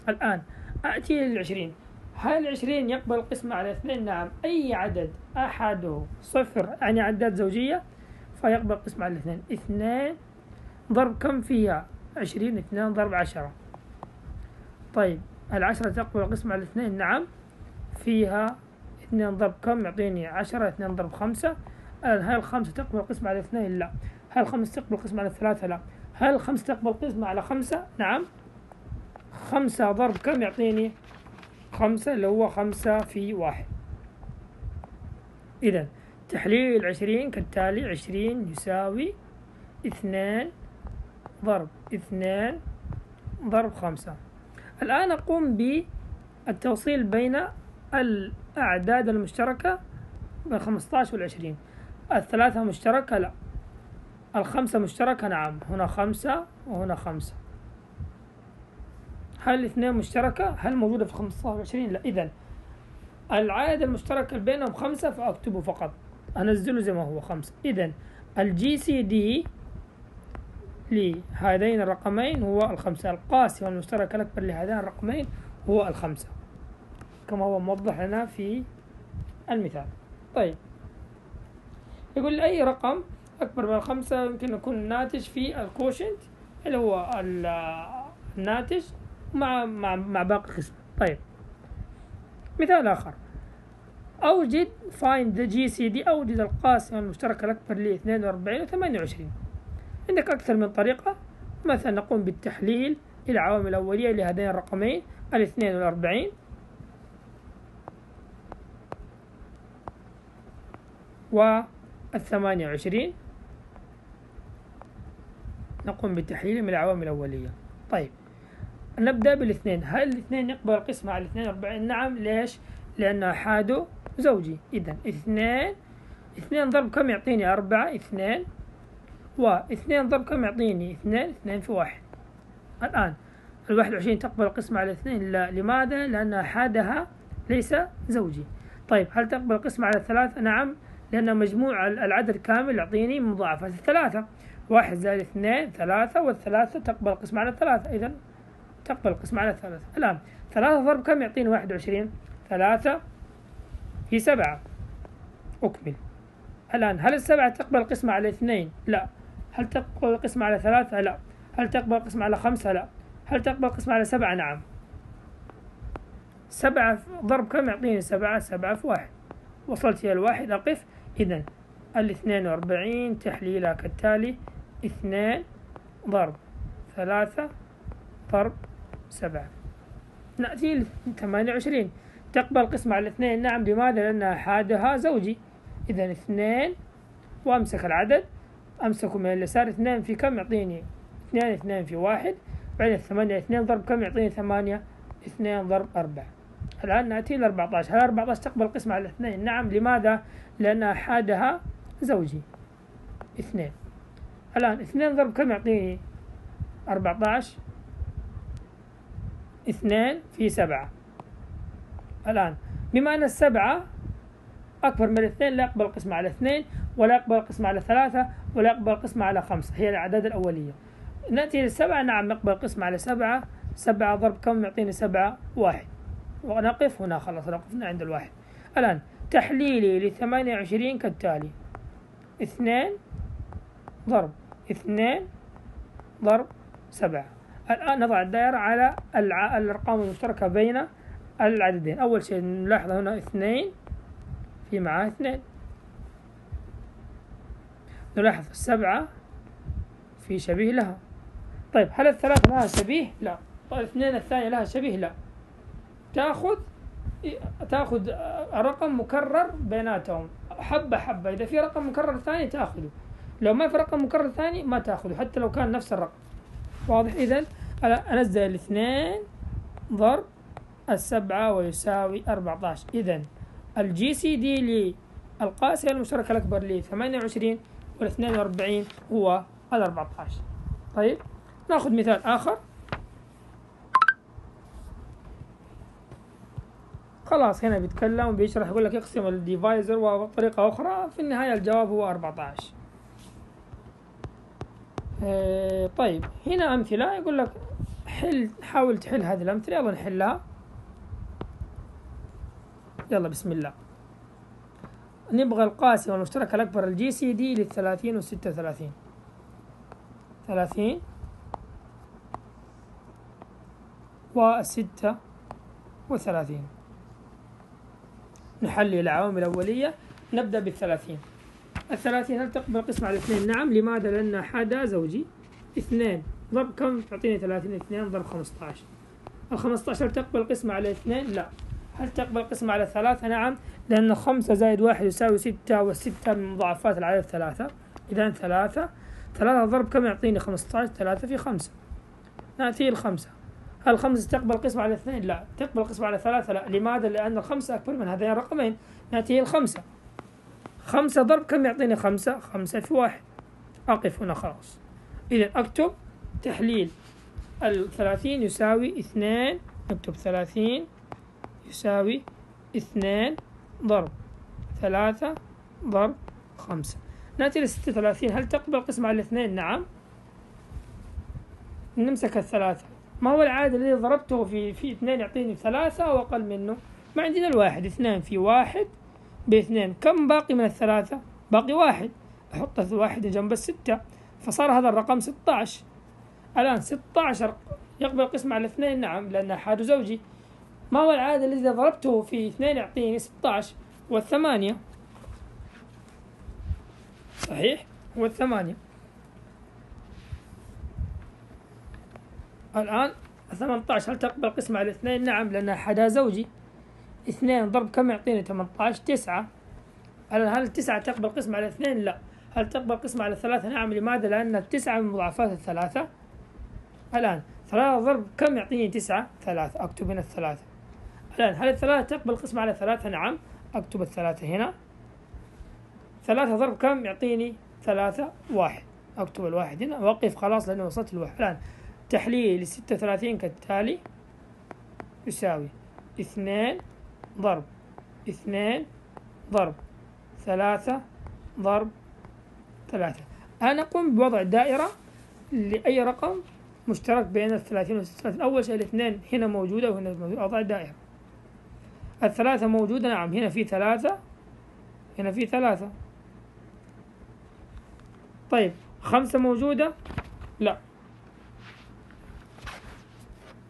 الآن أتي للعشرين هل العشرين يقبل القسمة على اثنين؟ نعم. أي عدد؟ أحده صفر. يعني عدات زوجية فيقبل القسمة على اثنين. اثنين ضرب كم فيها؟ عشرين اثنين ضرب عشرة. طيب العشرة تقبل القسمة على اثنين؟ نعم. فيها اثنين ضرب كم؟ يعطيني عشرة اثنين ضرب خمسة. الآن هل الخمسة تقبل القسمة على اثنين؟ لا. هل الخمسة تقبل القسمة على ثلاثة؟ لا. هل الخمسة تقبل القسمة على خمسة؟ نعم. خمسة ضرب كم؟ يعطيني خمسة اللي هو خمسة في واحد. إذا تحليل عشرين كالتالي عشرين يساوي اثنان ضرب اثنان ضرب خمسة. الآن أقوم بالتوصيل بين الأعداد المشتركة بين 15 والعشرين. الثلاثة مشتركة لا. الخمسة مشتركة نعم. هنا خمسة وهنا خمسة. هل الاثنين مشتركة؟ هل موجودة في 15 والعشرين؟ لا. إذا العدد المشترك بينهم خمسة فأكتبه فقط. أنزله زي ما هو خمسة. إذا ال GCD لهذين الرقمين هو الخمسة. القاسم المشترك الأكبر لهذين الرقمين هو الخمسة. كما هو موضح لنا في المثال. طيب. يقول لي أي رقم أكبر من الخمسة؟ يمكن يكون الناتج في ال quotient اللي هو الناتج مع مع مع باقي القسم. طيب. مثال آخر. أوجد find the GCD أوجد القاسم المشترك الأكبر ل 42 و 28 عندك أكثر من طريقة. مثلا نقوم بالتحليل العوامل الأولية لهذين الرقمين الاثنين والأربعين والثمانية وعشرين. نقوم بالتحليل من العوامل الأولية. طيب. نبدأ بالاثنين. هل الاثنين يقبل القسمة على الاثنين وأربعين نعم. ليش؟ لأن أحاده زوجي. إذا اثنين اثنين ضرب كم يعطيني؟ أربعة اثنين. واثنين ضرب كم يعطيني؟ اثنين اثنين في واحد. الآن الواحد وعشرين تقبل القسمة على اثنين؟ لا. لماذا؟ لأن أحدها ليس زوجي. طيب هل تقبل القسمة على ثلاثة؟ نعم. لأن مجموع العدد كامل يعطيني مضاعفات الثلاثة واحد زائد اثنين ثلاثة والثلاثة تقبل القسمة على ثلاثة. إذا تقبل القسمة على ثلاثة. الآن ثلاثة ضرب كم يعطيني واحد وعشرين؟ ثلاثة في سبعة. أكمل. الآن هل السبعة تقبل القسمة على اثنين؟ لا. هل تقبل القسمة على ثلاثة؟ لا. هل تقبل القسمة على خمسة؟ لا. هل تقبل القسمة على سبعة؟ نعم. سبعة ضرب كم يعطيني؟ سبعة؟ سبعة في واحد. وصلت إلى الواحد. أقف. إذا الاثنين وأربعين تحليلها كالتالي اثنان ضرب. ثلاثة ضرب سبعة. نأتي ثمانية وعشرين. تقبل قسمة على الاثنين نعم لماذا لأن أحدها زوجي. إذا اثنين وأمسك العدد. أمسكه من اليسار اثنين في كم؟ يعطيني اثنين اثنين في واحد. بعدين ثمانية اثنين ضرب كم؟ يعطيني ثمانية اثنين ضرب أربعة. الآن نأتي ل 14 هل 14 تقبل قسمة على الاثنين نعم. لماذا؟ لأن أحدها زوجي. اثنين. الآن اثنين ضرب كم؟ يعطيني 14 اثنين في سبعة. الآن بما أن السبعة أكبر من الاثنين لا يقبل القسمة على اثنين ولا يقبل القسمة على ثلاثة ولا يقبل القسمة على خمسة. هي الأعداد الأولية. نأتي للسبعة نعم نقبل القسمة على سبعة. سبعة ضرب كم؟ يعطيني سبعة واحد. ونقف هنا خلاص وقفنا عند الواحد. الآن تحليلي لثمانية وعشرين كالتالي. اثنين ضرب اثنين ضرب سبعة. الآن نضع الدائرة على الأرقام المشتركة بين العددين. أول شيء نلاحظ هنا اثنين في معاه اثنين. نلاحظ السبعة في شبيه لها. طيب هل الثلاثة لها شبيه؟ لا. طيب الاثنين الثانية لها شبيه؟ لا. تأخذ تأخذ رقم مكرر بيناتهم. حبة حبة. إذا في رقم مكرر ثاني تأخذه. لو ما في رقم مكرر ثاني ما تأخذه حتى لو كان نفس الرقم. واضح. إذا أنزل الاثنين ضرب السبعة ويساوي أربعة عشر إذا ال GCD للقاسم المشترك الأكبر ل 28 وال 42 هو ال 14 طيب نأخذ مثال آخر. خلاص هنا بيتكلم وبيشرح يقول لك اقسم الديفايزر وطريقة أخرى في النهاية الجواب هو 14 آه طيب. هنا أمثلة. يقول لك حل حاول تحل هذه الأمثلة. يلا نحلها. يلا بسم الله. نبغى القاسم المشترك الأكبر ال GCD للثلاثين والستة وثلاثين. ثلاثين. والستة وثلاثين. نحلل العوامل الأولية. نبدأ بالثلاثين. الثلاثين هل تقبل قسم على اثنين؟ نعم لماذا؟ لأن أحادها زوجي اثنين. ضرب كم؟ تعطيني ثلاثين اثنين ضرب خمسة عشر الخمسة عشر تقبل قسمة على اثنين؟ لا. هل تقبل قسمة على ثلاثة؟ نعم لأن خمسة زائد واحد يساوي ستة والستة من مضاعفات العدد ثلاثة. إذا ثلاثة. ثلاثة ضرب كم؟ يعطيني خمسة عشر ثلاثة في خمسة. نأتي الخمسة هل الخمسة تقبل قسمة على اثنين؟ لا. تقبل قسمة على ثلاثة؟ لا. لماذا؟ لأن الخمسة أكبر من هذين الرقمين. نأتي الخمسة خمسة ضرب كم يعطيني خمسة؟ خمسة في واحد. أقف هنا خلاص. إذا أكتب تحليل. الثلاثين يساوي اثنين. نكتب ثلاثين يساوي اثنين ضرب. ثلاثة ضرب خمسة. نأتي لستة وثلاثين. هل تقبل قسمة على الاثنين؟ نعم. نمسك الثلاثة. ما هو العادة الذي ضربته في في اثنين يعطيني ثلاثة أو أقل منه؟ ما عندنا الواحد. اثنين في واحد باثنين. كم باقي من الثلاثة؟ باقي واحد. أحط الواحد جنب الستة. فصار هذا الرقم 16 الآن 16 يقبل القسمة على اثنين. نعم لأن أحد زوجي. ما هو العادة الذي ضربته في اثنين يعطيني 16 والثمانية. صحيح؟ هو الثمانية الآن 18 هل تقبل قسمة على اثنين؟ نعم لأن أحدها زوجي. اثنين ضرب كم يعطيني؟ 18 تسعة. الآن هل التسعة تقبل قسمة على اثنين؟ لا. هل تقبل قسمة على ثلاثة؟ نعم. لماذا؟ لأن التسعة من مضاعفات الثلاثة. الآن ثلاثة ضرب كم يعطيني؟ تسعة؟ ثلاثة. أكتب هنا الثلاثة. الآن هل الثلاثة تقبل قسمة على ثلاثة؟ نعم. أكتب الثلاثة هنا. ثلاثة ضرب كم يعطيني؟ ثلاثة واحد. أكتب الواحد هنا. أوقف خلاص لأنه وصلت الواحد. الآن تحليل ستة وثلاثين كالتالي يساوي اثنين ضرب. اثنين ضرب. ثلاثة ضرب. ثلاثة. أنا أقوم بوضع دائرة لأي رقم مشترك بين الثلاثين والثلاثين أول شيء الاثنين هنا موجودة وهنا موجودة. أضع دائرة. الثلاثة موجودة. نعم هنا في ثلاثة. هنا في ثلاثة. طيب خمسة موجودة؟ لا.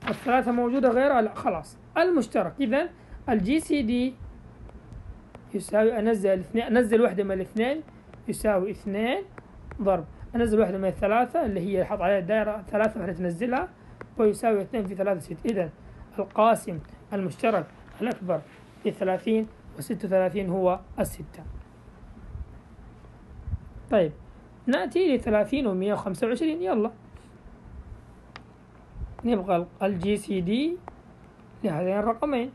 الثلاثة موجودة غيرها؟ لا خلاص. المشترك. إذا ال GCD يساوي أنزل الاثنين أنزل واحدة من الاثنين يساوي اثنين ضرب. أنزل واحدة من الثلاثة اللي هي حط عليها الدائرة ثلاثة واحدة تنزلها ويساوي اثنين في ثلاثة ست. إذا القاسم المشترك الأكبر للثلاثين وستة وثلاثين هو الستة. طيب نأتي لثلاثين ومية وخمسة وعشرين. يلا. نبغى ال GCD لهذين الرقمين.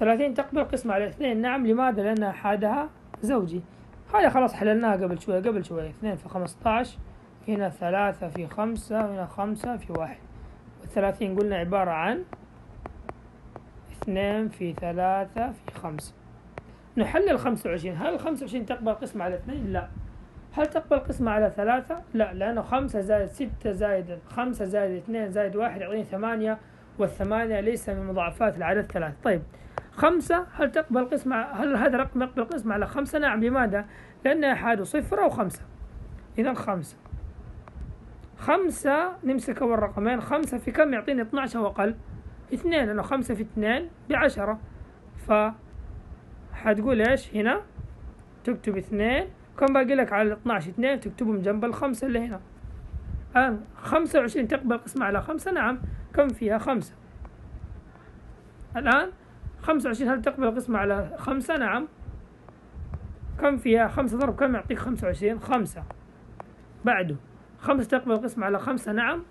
ثلاثين تقبل قسمة على اثنين. نعم لماذا؟ لأن أحادها زوجي. هذا خلاص حللناها قبل شوية قبل شوية اثنين في خمسة هنا ثلاثة في خمسة هنا خمسة في واحد. والثلاثين قلنا عبارة عن اثنين في ثلاثة في خمسة. نحلل خمسة وعشرين. هل الخمسة وعشرين تقبل قسمة على اثنين؟ لا. هل تقبل قسمة على ثلاثة؟ لا لأنه خمسة زائد ستة زائد خمسة زائد اثنين زائد واحد يعطيني ثمانية والثمانية ليس من مضاعفات العدد ثلاثة. طيب خمسة هل تقبل قسمة هل هذا رقم يقبل قسمة على خمسة؟ نعم لماذا؟ لأن أحد صفر أو خمسة. إذا خمسة. خمسة نمسك أول رقمين خمسة في كم؟ يعطيني 12 وأقل اثنين لأنه خمسة في اثنين بعشرة. ف حتقول إيش؟ هنا تكتب اثنين. كم باقي لك على 12 اثنين تكتبهم جنب الخمسة اللي هنا. الآن خمسة وعشرين تقبل قسمة على خمسة؟ نعم كم فيها؟ خمسة. الآن خمسة وعشرين هل تقبل قسمة على خمسة؟ نعم. كم فيها؟ خمسة ضرب كم يعطيك خمسة وعشرين؟ خمسة. بعده خمسة تقبل قسمة على خمسة؟ نعم.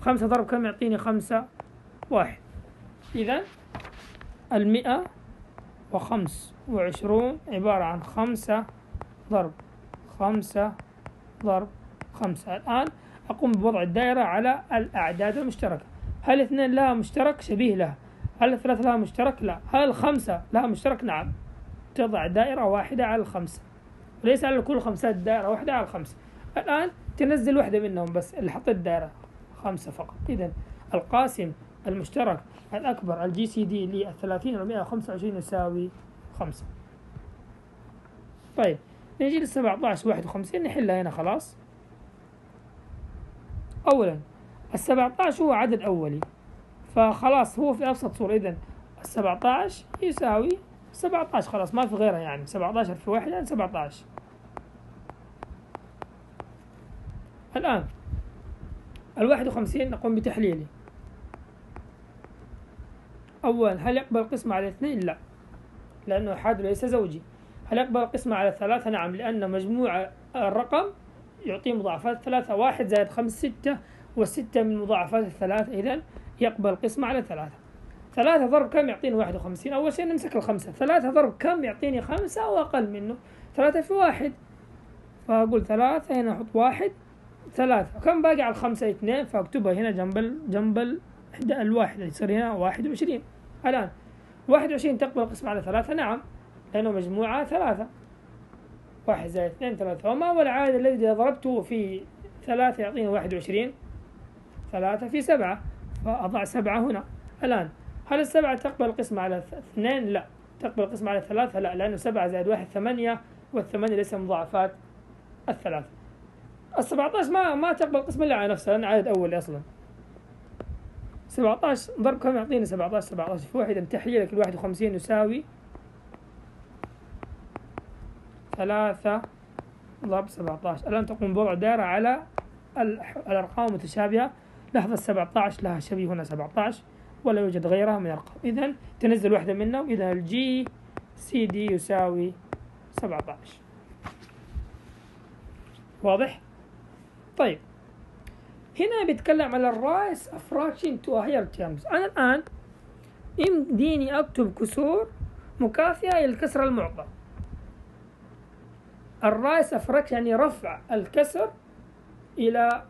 خمسة ضرب كم يعطيني خمسة؟ واحد. إذا المئة وخمس وعشرون عبارة عن خمسة ضرب خمسة ضرب خمسة. الآن أقوم بوضع الدائرة على الأعداد المشتركة. هل اثنين لها مشترك؟ شبيه لها هل الثلاثة لها مشترك؟ لا. هل الخمسة لها مشترك؟ نعم. تضع دائرة واحدة على الخمسة. ليس على كل خمسات دائرة واحدة على الخمسة. الآن تنزل واحدة منهم بس اللي حطيت دائرة خمسة فقط. إذا القاسم المشترك الأكبر ال GCD للثلاثين و 125 يساوي خمسة. طيب. نجي لل 17 51 نحلها هنا خلاص. أولا ال 17 هو عدد أولي. فخلاص هو في أبسط صورة إذا ال 17 يساوي 17 خلاص ما في غيرها يعني. 17 في واحد يعني 17 الآن الواحد وخمسين نقوم بتحليله أولا هل يقبل القسمة على اثنين؟ لا. لأنه حاد ليس زوجي. هل يقبل القسمة على ثلاثة؟ نعم. لأن مجموع الرقم يعطي مضاعفات ثلاثة. واحد زائد خمس ستة والستة من مضاعفات الثلاثة. إذا يقبل القسمة على ثلاثة. ثلاثة ضرب كم يعطيني واحد وخمسين؟ أول شيء نمسك الخمسة. ثلاثة ضرب كم يعطيني خمسة أو أقل منه؟ ثلاثة في واحد. فأقول ثلاثة هنا أحط واحد. ثلاثة. كم باقي على الخمسة؟ اثنين. فأكتبها هنا جنب ال جنب ال الواحد. يصير هنا واحد وعشرين. الآن واحد وعشرين تقبل القسمة على ثلاثة؟ نعم. لأنه مجموعة ثلاثة. واحد زائد اثنين ثلاثة وما هو العدد الذي ضربته في ثلاثة يعطيني واحد وعشرين؟ ثلاثة في سبعة. فأضع سبعة هنا. الآن هل السبعة تقبل القسمة على اثنين؟ لا. تقبل القسمة على ثلاثة؟ لا لأنه سبعة زائد واحد ثمانية والثمانية ليس مضاعفات الثلاثة. السبعة عشر ما ما تقبل القسمة إلا على نفسها لأن عدد أولي أصلا. سبعة عشر ضرب كم يعطيني؟ سبعة عشر في واحد تحليلك الواحد وخمسين يساوي ثلاثة ضرب سبعة عشر الآن تقوم بوضع دائرة على الأرقام المتشابهة. لحظة سبعة عشر لها شبيه هنا سبعة عشر ولا يوجد غيرها من الأرقام إذا تنزل واحدة منهم إذا ال GCD يساوي سبعة عشر واضح؟ طيب. هنا بيتكلم على ال raise a fraction to higher terms أنا الآن يمديني أكتب كسور مكافئة إلى الكسر المعطى. ال raise a fraction يعني رفع الكسر إلى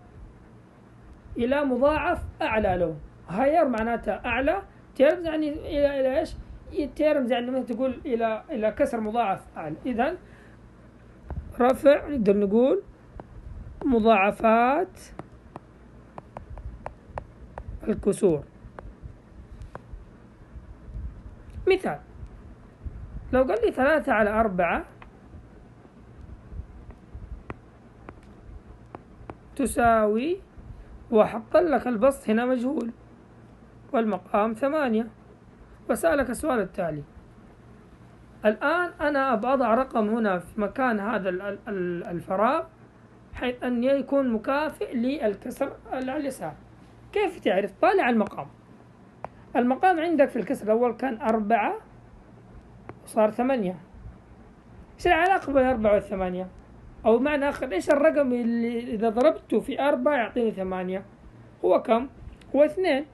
إلى مضاعف أعلى له. higher معناتها أعلى. terms يعني إلى إلى إيش؟ terms يعني مثل تقول إلى إلى كسر مضاعف أعلى. اذا رفع نقدر نقول مضاعفات الكسور. مثال لو قال لي ثلاثة على أربعة تساوي وحط لك البسط هنا مجهول. والمقام ثمانية. وسألك السؤال التالي. الآن أنا أضع رقم هنا في مكان هذا الفراغ حيث أن يكون مكافئ للكسر اليسار. كيف تعرف؟ طالع المقام. المقام عندك في الكسر الأول كان أربعة وصار ثمانية. إيش العلاقة بين أربعة والثمانية أو معنى آخر إيش الرقم اللي إذا ضربته في أربعة يعطيني ثمانية؟ هو كم؟ هو اثنين.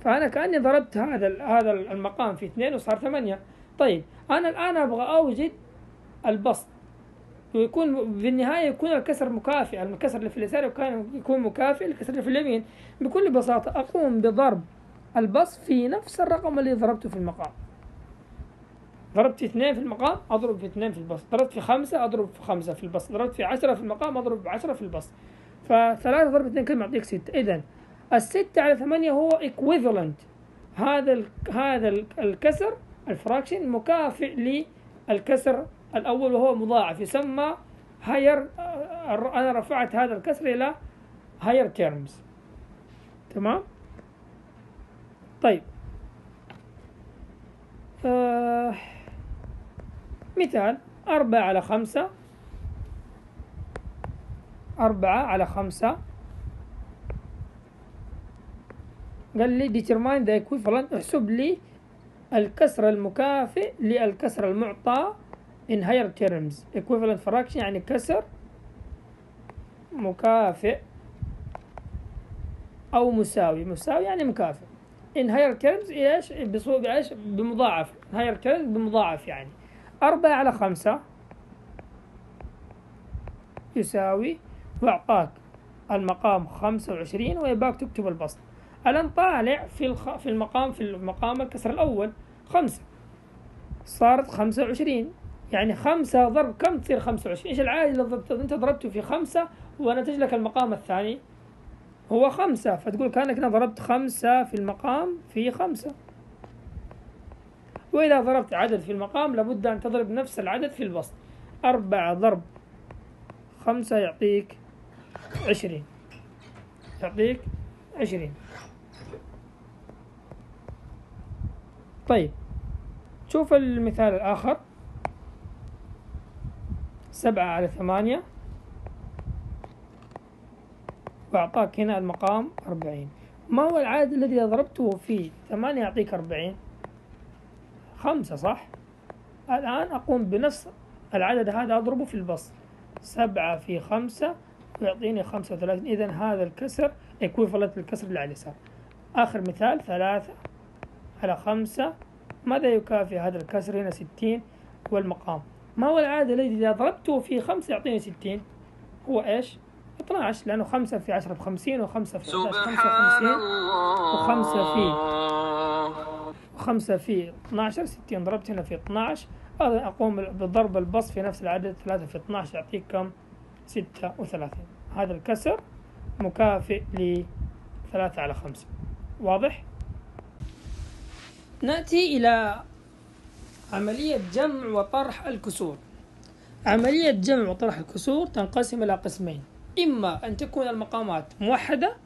فأنا كأني ضربت هذا هذا المقام في اثنين وصار ثمانية. طيب أنا الآن أبغى أوجد البسط. ويكون في النهاية يكون الكسر مكافئ الكسر اللي في اليسار يكون مكافئ للكسر اللي في اليمين. بكل بساطة أقوم بضرب البسط في نفس الرقم اللي ضربته في المقام. ضربت في اثنين في المقام أضرب في اثنين في البسط ضربت في خمسة أضرب في خمسة في البسط ضربت في عشرة في المقام أضرب بعشرة في البسط فثلاثة ضرب اثنين كم يعطيك ستة. إذا الستة على ثمانية هو equivalent. هذا ال هذا الكسر الفراكشن مكافئ للكسر الأول وهو مضاعف. يسمى هاير أنا رفعت هذا الكسر إلى هاير تيرمز تمام؟ طيب. آه مثال أربعة على خمسة. أربعة على خمسة. قال لي determine the equivalent احسب لي الكسر المكافئ للكسر المعطى in higher terms. equivalent fraction يعني كسر مكافئ أو مساوي. مساوي يعني مكافئ. in higher terms إيش؟ بإيش بمضاعف. higher terms بمضاعف يعني. أربعة على خمسة يساوي وأعطاك المقام خمسة وعشرين ويباك تكتب البسط. الآن طالع في الخ... في المقام في المقام الكسر الأول خمسة. صارت خمسة وعشرين. يعني خمسة ضرب كم تصير خمسة وعشرين؟ إيش العادي اللي ضربت أنت ضربته في خمسة ونتج لك المقام الثاني؟ هو خمسة فتقول كأنك هنا ضربت خمسة في المقام في خمسة. وإذا ضربت عدد في المقام لابد أن تضرب نفس العدد في البسط أربعة ضرب خمسة يعطيك عشرين. يعطيك عشرين. طيب شوف المثال الآخر. سبعة على ثمانية. وأعطاك هنا المقام أربعين. ما هو العدد الذي ضربته في ثمانية يعطيك أربعين؟ خمسة صح؟ الآن أقوم بنفس العدد هذا أضربه في البسط سبعة في خمسة ويعطيني خمسة وثلاثين. إذا هذا الكسر equivalent للكسر اللي على اليسار. آخر مثال ثلاثة على خمسة. ماذا يكافئ هذا الكسر؟ هنا ستين. والمقام. ما هو العدد الذي إذا ضربته في خمسة يعطيني ستين؟ هو إيش؟ 12 لأنه خمسة في عشرة بخمسين وخمسة في 11 خمسة وخمسين وخمسة في وخمسة في 12 ستين ضربت هنا في 12 هذا أقوم بضرب البسط في نفس العدد ثلاثة في 12 يعطيك كم؟ ستة وثلاثين. هذا الكسر مكافئ لثلاثة على خمسة. واضح؟ نأتي إلى عملية جمع وطرح الكسور. عملية جمع وطرح الكسور تنقسم إلى قسمين. إما أن تكون المقامات موحدة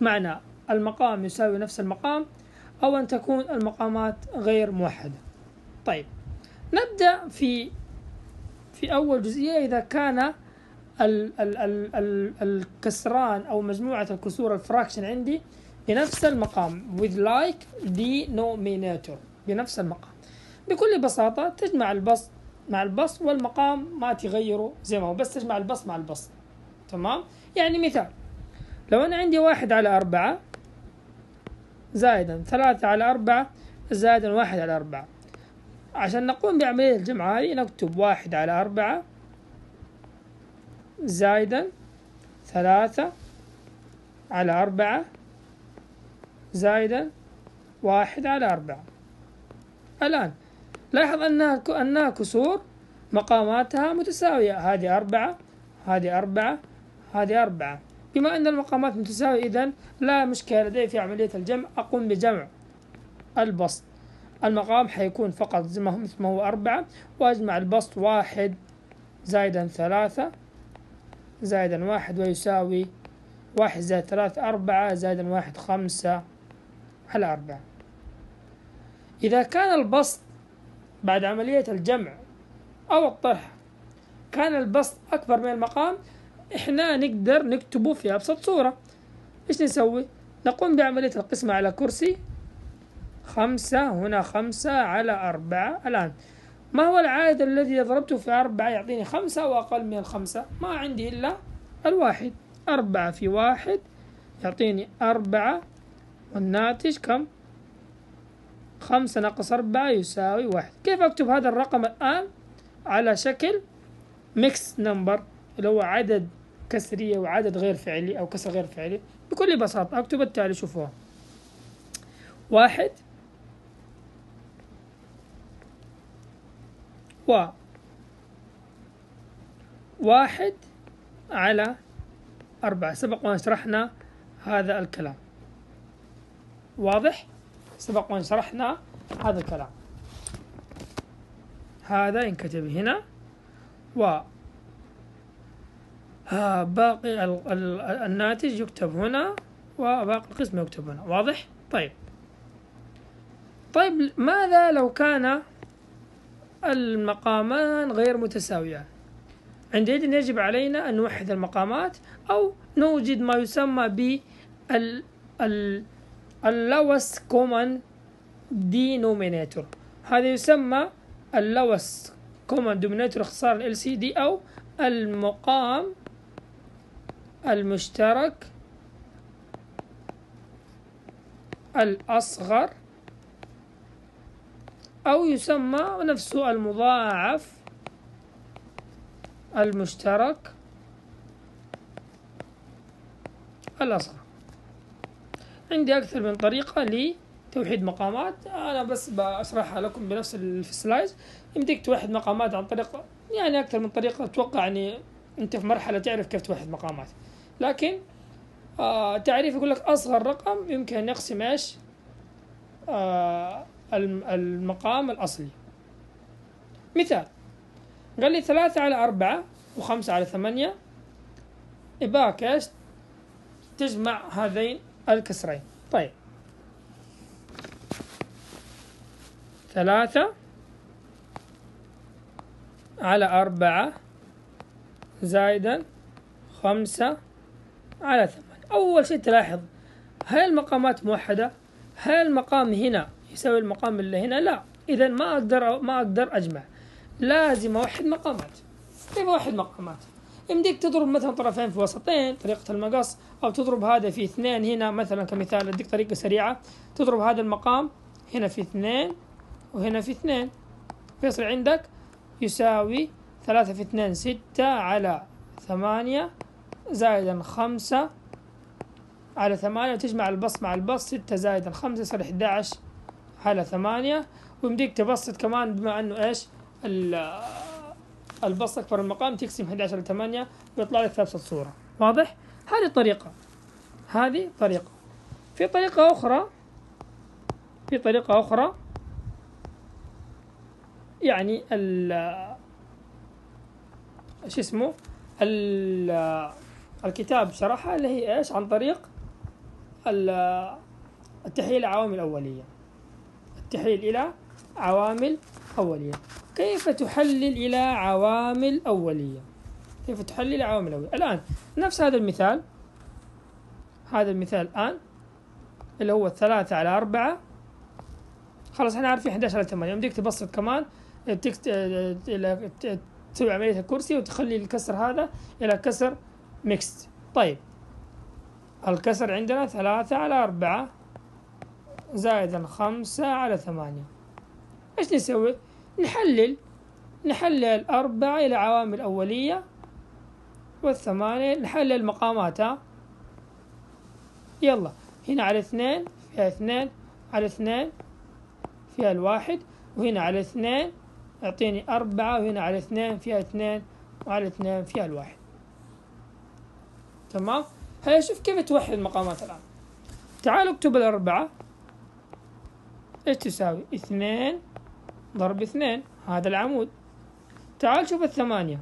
معنى المقام يساوي نفس المقام أو أن تكون المقامات غير موحدة. طيب نبدأ في في أول جزئية. إذا كان ال ال ال ال الكسران أو مجموعة الكسور الفراكشن عندي بنفس المقام with like denominator بنفس المقام. بكل بساطة تجمع البسط مع البسط والمقام ما تغيره زي ما هو بس تجمع البسط مع البسط. تمام؟ يعني مثال لو أنا عندي واحد على أربعة زائدا ثلاثة على أربعة زائدا واحد على أربعة. عشان نقوم بعملية الجمع هذه نكتب واحد على أربعة زائدا ثلاثة على أربعة زائدا واحد على أربعة. الآن لاحظ أنها أنها كسور مقاماتها متساوية. هذه أربعة هذه أربعة هذه أربعة. بما أن المقامات متساوية إذن لا مشكلة لدي في عملية الجمع. أقوم بجمع البسط. المقام حيكون فقط زي ما هو أربعة وأجمع البسط واحد زائدا ثلاثة زائدا واحد ويساوي واحد زائد ثلاثة أربعة زائدا واحد خمسة. على أربعة؟ إذا كان البسط بعد عملية الجمع أو الطرح كان البسط أكبر من المقام إحنا نقدر نكتبه في أبسط صورة. إيش نسوي؟ نقوم بعملية القسمة على كرسي خمسة هنا خمسة على أربعة. الآن ما هو العدد الذي ضربته في أربعة يعطيني خمسة وأقل من الخمسة؟ ما عندي إلا الواحد. أربعة في واحد يعطيني أربعة. والناتج كم؟ خمسة ناقص أربعة يساوي واحد. كيف أكتب هذا الرقم الآن على شكل mixed number اللي هو عدد كسري وعدد غير فعلي أو كسر غير فعلي. بكل بساطة أكتب التالي شوفوها. واحد. و. واحد على أربعة. سبق وأن شرحنا هذا الكلام. واضح؟ سبق وأن شرحنا هذا الكلام. هذا ينكتب هنا. و. باقي الناتج يكتب هنا وباقي القسم يكتب هنا. واضح؟ طيب. طيب ماذا لو كان المقامان غير متساويان؟ عندئذ يجب علينا أن نوحد المقامات أو نوجد ما يسمى ب ال lowest common denominator. هذا يسمى lowest common denominator اختصار ال LCD أو المقام المشترك الأصغر أو يسمى نفسه المضاعف المشترك الأصغر. عندي أكثر من طريقة توحيد مقامات. أنا بس بشرحها لكم بنفس ال- في السلايدز يمديك توحد مقامات عن طريق يعني أكثر من طريقة. أتوقع يعني أنت في مرحلة تعرف كيف توحد مقامات. لكن آه تعريف يقول لك أصغر رقم يمكن أن يقسم إيش؟ آه الم- المقام الأصلي. مثال قال لي ثلاثة على أربعة وخمسة على ثمانية يباك إيش تجمع هذين الكسرين. طيب. ثلاثة على أربعة زائدا خمسة على ثمانية أول شيء تلاحظ هل المقامات موحدة؟ هل المقام هنا يساوي المقام اللي هنا؟ لا إذا ما أقدر ما أقدر أجمع لازم أوحد مقامات كيف أوحد مقامات؟ يمديك تضرب مثلا طرفين في وسطين طريقة المقص أو تضرب هذا في اثنين هنا مثلا كمثال أديك طريقة سريعة تضرب هذا المقام هنا في اثنين وهنا في اثنين فيصير عندك يساوي ثلاثة في اثنين ستة على ثمانية زائدا خمسة على ثمانية وتجمع البسط مع البسط ستة زائدا خمسة يصير 11 على ثمانية. ويمديك تبسط كمان بما أنه إيش؟ ال- البسط أكبر من المقام تقسم 11 على 8 ويطلع لك نفس الصورة واضح؟ هذه طريقة. هذه طريقة. في طريقة أخرى في طريقة أخرى يعني ال شو اسمه؟ ال- الكتاب شرحها اللي هي إيش؟ عن طريق ال- التحليل العوامل الأولية. التحليل إلى عوامل أولية. كيف تحلل إلى عوامل أولية؟ كيف تحلل عوامل أولية؟ الآن نفس هذا المثال. هذا المثال الآن اللي هو الثلاثة على أربعة. خلاص إحنا عارفين 11 على 8 يمديك تبسط كمان. إلى- تسوي عملية الكرسي وتخلي الكسر هذا إلى كسر ميكست طيب. الكسر عندنا ثلاثة على أربعة زائدا خمسة على ثمانية. إيش نسوي؟ نحلل. نحلل الأربعة إلى عوامل أولية والثمانية. نحلل المقامات يلا. هنا على اثنين فيها اثنين على اثنين فيها الواحد وهنا على اثنين يعطيني أربعة وهنا على اثنين فيها اثنين وعلى اثنين فيها الواحد. تمام؟ هيا شوف كيف توحد المقامات الآن. تعالوا اكتب الأربعة. إيش تساوي؟ اثنين ضرب اثنين. هذا العمود. تعال شوف الثمانية.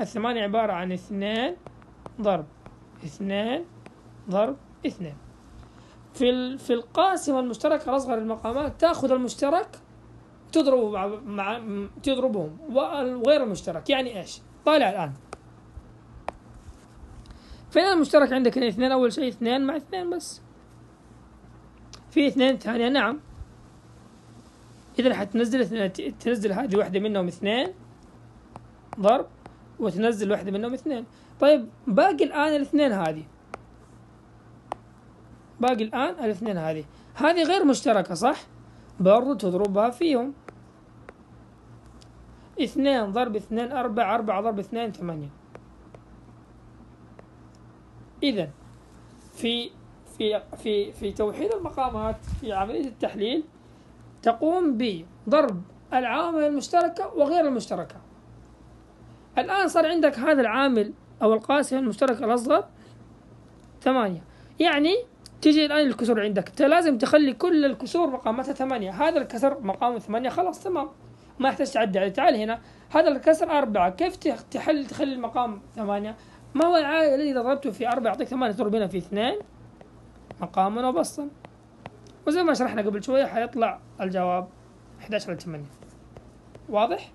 الثمانية عبارة عن اثنين ضرب اثنين ضرب اثنين. في في القاسمة المشتركة الأصغر المقامات تأخذ المشترك تضربه مع, مع تضربهم وغير المشترك. يعني إيش؟ طالع الآن. فين المشترك عندك؟ هنا اثنين أول شيء اثنين مع اثنين بس. في اثنين ثانية نعم. إذا حتنزل اثنين تنزل هذه واحدة منهم اثنين ضرب وتنزل واحدة منهم اثنين. طيب باقي الآن الاثنين هذه. باقي الآن الاثنين هذه. هذه غير مشتركة صح؟ برضو تضربها فيهم. اثنين ضرب اثنين أربعة أربعة ضرب اثنين ثمانية. إذا في في في في توحيد المقامات في عملية التحليل تقوم بضرب العوامل المشتركة وغير المشتركة. الآن صار عندك هذا العامل أو القاسم المشترك الأصغر ثمانية. يعني تجي الآن الكسور عندك. أنت لازم تخلي كل الكسور مقاماتها ثمانية. هذا الكسر مقامه ثمانية خلاص تمام. ما يحتاج تعدي عليه تعال هنا. هذا الكسر أربعة. كيف تح- تحل تخلي المقام ثمانية؟ ما هو العامل الذي إذا ضربته في أربعة يعطيك ثمانية تضرب هنا في اثنين. مقاما وبسطا وزي ما شرحنا قبل شوية حيطلع الجواب 11 على 8 واضح؟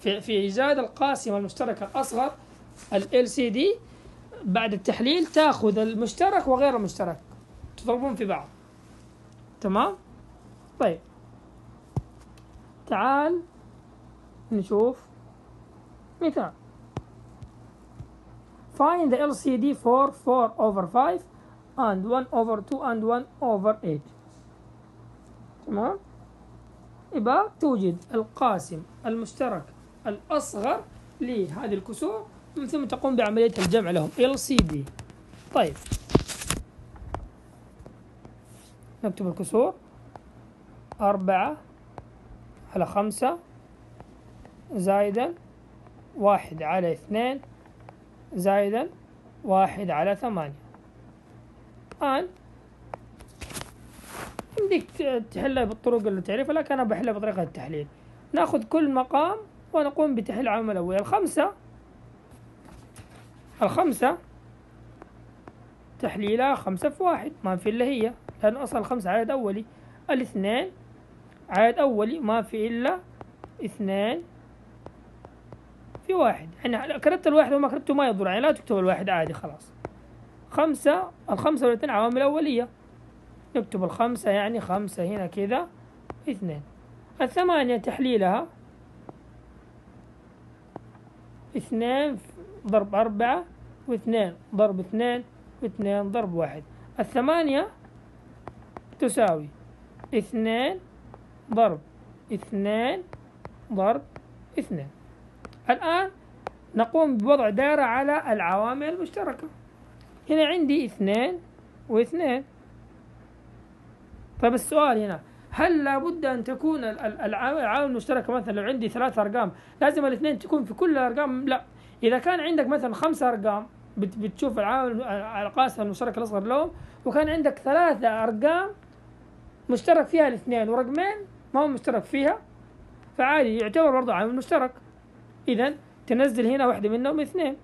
في في إيجاد القاسمة المشتركة الأصغر ال LCD بعد التحليل تأخذ المشترك وغير المشترك. تضربهم في بعض. تمام؟ طيب. تعال نشوف مثال. Find the LCD for 4 over 5 and 1 over 2 and 1 over 8 تمام؟ يبقى توجد القاسم المشترك الأصغر لهذه الكسور من ثم تقوم بعملية الجمع لهم. LCD طيب. نكتب الكسور. أربعة على خمسة زائدا واحد على اثنين زائدا واحد على ثمانية. الآن يمديك تحلها بالطرق اللي تعرفها لكن أنا بحلها بطريقة التحليل. نأخذ كل مقام ونقوم بتحليل العوامل الأولية الخمسة الخمسة تحليلها خمسة في واحد. ما في إلا هي لأن أصل الخمسة عدد أولي. الاثنين عدد أولي ما في إلا اثنين في واحد. يعني كتبت الواحد وما كتبته ما يضر. يعني لا تكتب الواحد عادي خلاص. خمسة الخمسة والاثنين عوامل أولية. نكتب الخمسة يعني خمسة هنا كذا اثنين. الثمانية تحليلها. اثنين ضرب أربعة واثنين ضرب اثنين واثنين ضرب واحد. الثمانية تساوي اثنين ضرب اثنين ضرب اثنين. الآن نقوم بوضع دائرة على العوامل المشتركة. هنا عندي اثنين واثنين. طيب السؤال هنا هل لابد أن تكون العوامل المشتركة مثلا لو عندي ثلاث أرقام لازم الاثنين تكون في كل الأرقام؟ لا. إذا كان عندك مثلا خمس أرقام بتشوف العامل القاسم المشترك الأصغر لهم وكان عندك ثلاثة أرقام مشترك فيها الاثنين ورقمين ما هو مشترك فيها فعادي يعتبر برضه عامل مشترك. إذا تنزل هنا واحدة منهم اثنين.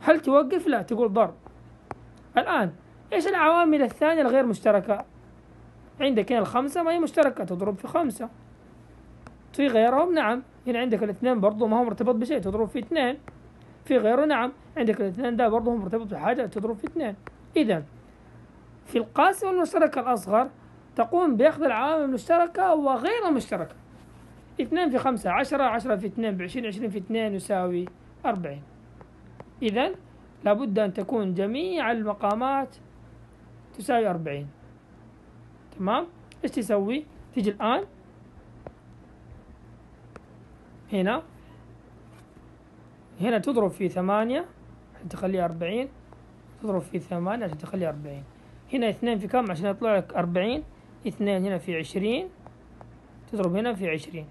هل توقف؟ لا تقول ضرب. الآن إيش العوامل الثانية الغير مشتركة؟ عندك هنا الخمسة ما هي مشتركة تضرب في خمسة. في غيرهم نعم. هنا عندك الاثنين برضو ما هو مرتبط بشيء تضرب في اثنين. في غيره نعم. عندك الاثنين ده برضو مرتبط بحاجة تضرب في اثنين. إذا في القاسم المشترك الأصغر تقوم بأخذ العوامل المشتركة وغير المشتركة. اثنين في خمسة عشرة عشرة في اثنين بعشرين عشرين في اثنين يساوي أربعين. إذا لابد أن تكون جميع المقامات تساوي أربعين. تمام؟ إيش تسوي؟ تيجي الآن هنا. هنا تضرب في ثمانية عشان تخليها أربعين. تضرب في ثمانية عشان تخليها أربعين. هنا اثنين في كم؟ عشان يطلع لك أربعين. اثنين هنا في عشرين. تضرب هنا في عشرين.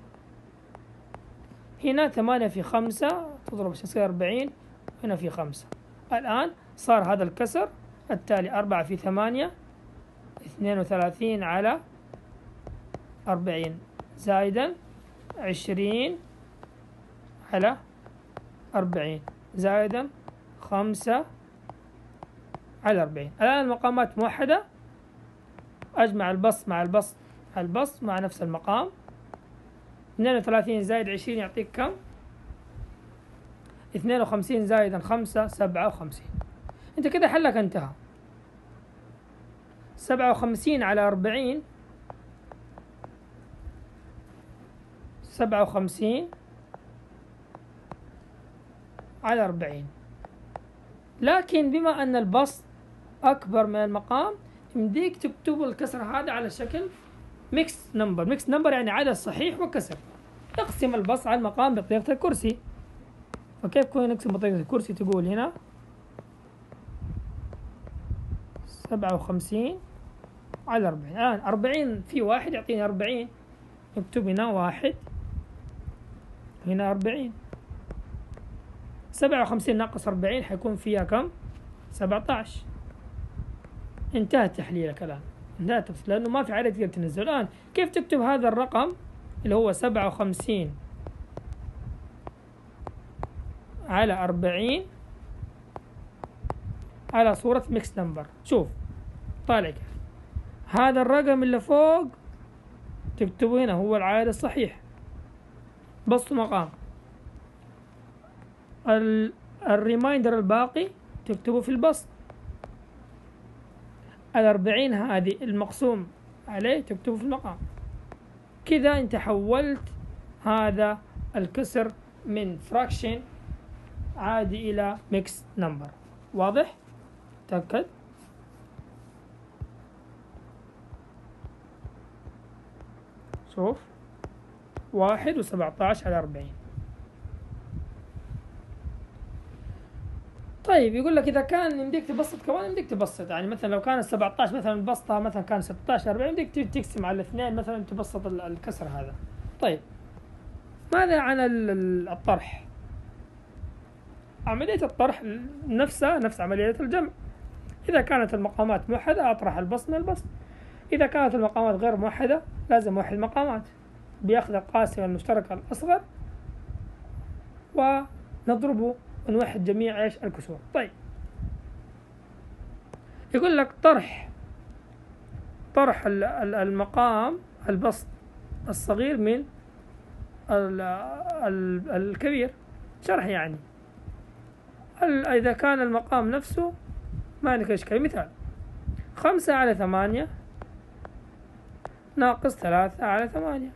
هنا ثمانية في خمسة تضرب تصير أربعين هنا في خمسة. الآن صار هذا الكسر التالي أربعة في ثمانية اثنين وثلاثين على أربعين. زائدا عشرين على أربعين. زائدا خمسة على أربعين. الآن المقامات موحدة. أجمع البسط مع البسط مع البسط مع نفس المقام. اثنين وثلاثين زائد عشرين يعطيك كم؟ اثنين وخمسين زائدا خمسة سبعة وخمسين. أنت كده حلك انتهى. سبعة وخمسين على أربعين. سبعة وخمسين على أربعين. لكن بما أن البسط أكبر من المقام يمديك تكتب الكسر هذا على شكل mixed number mixed number يعني عدد صحيح وكسر تقسم البسط على المقام بطريقة الكرسي. فكيف كنا نقسم بطريقة الكرسي؟ تقول هنا سبعة وخمسين على أربعين. الآن أربعين في واحد يعطيني أربعين. نكتب هنا واحد. هنا أربعين. سبعة وخمسين ناقص أربعين حيكون فيها كم؟ سبعة عشر. انتهى تحليلك الآن انتهى لأنه ما في عدد تقدر تنزل الآن كيف تكتب هذا الرقم اللي هو سبعة وخمسين على أربعين على صورة mixed number شوف طالع كيف. هذا الرقم اللي فوق تكتبه هنا هو العدد الصحيح. بسط مقام. ال remainder الباقي تكتبه في البسط. الأربعين هذه المقسوم عليه تكتبه في المقام. كذا أنت حولت هذا الكسر من fraction عادي إلى mixed number واضح؟ تأكد؟ شوف. واحد وسبعة عشر على أربعين. طيب يقول لك إذا كان يمديك تبسط كمان يمديك تبسط. يعني مثلا لو كان 17 مثلا بسطها مثلا كان 16 40 يمديك تقسم على الاثنين مثلا تبسط الكسر هذا. طيب ماذا عن الطرح؟ عملية الطرح نفسها نفس عملية الجمع. إذا كانت المقامات موحدة أطرح البسط من البسط. إذا كانت المقامات غير موحدة لازم وحد المقامات. بأخذ القاسم المشترك الأصغر ونضربه ونوحد جميع إيش الكسور طيب. يقول لك طرح طرح المقام البسط الصغير من الكبير. شرح يعني. إذا كان المقام نفسه؟ ما عندك إشكال مثال. خمسة على ثمانية ناقص ثلاثة على ثمانية.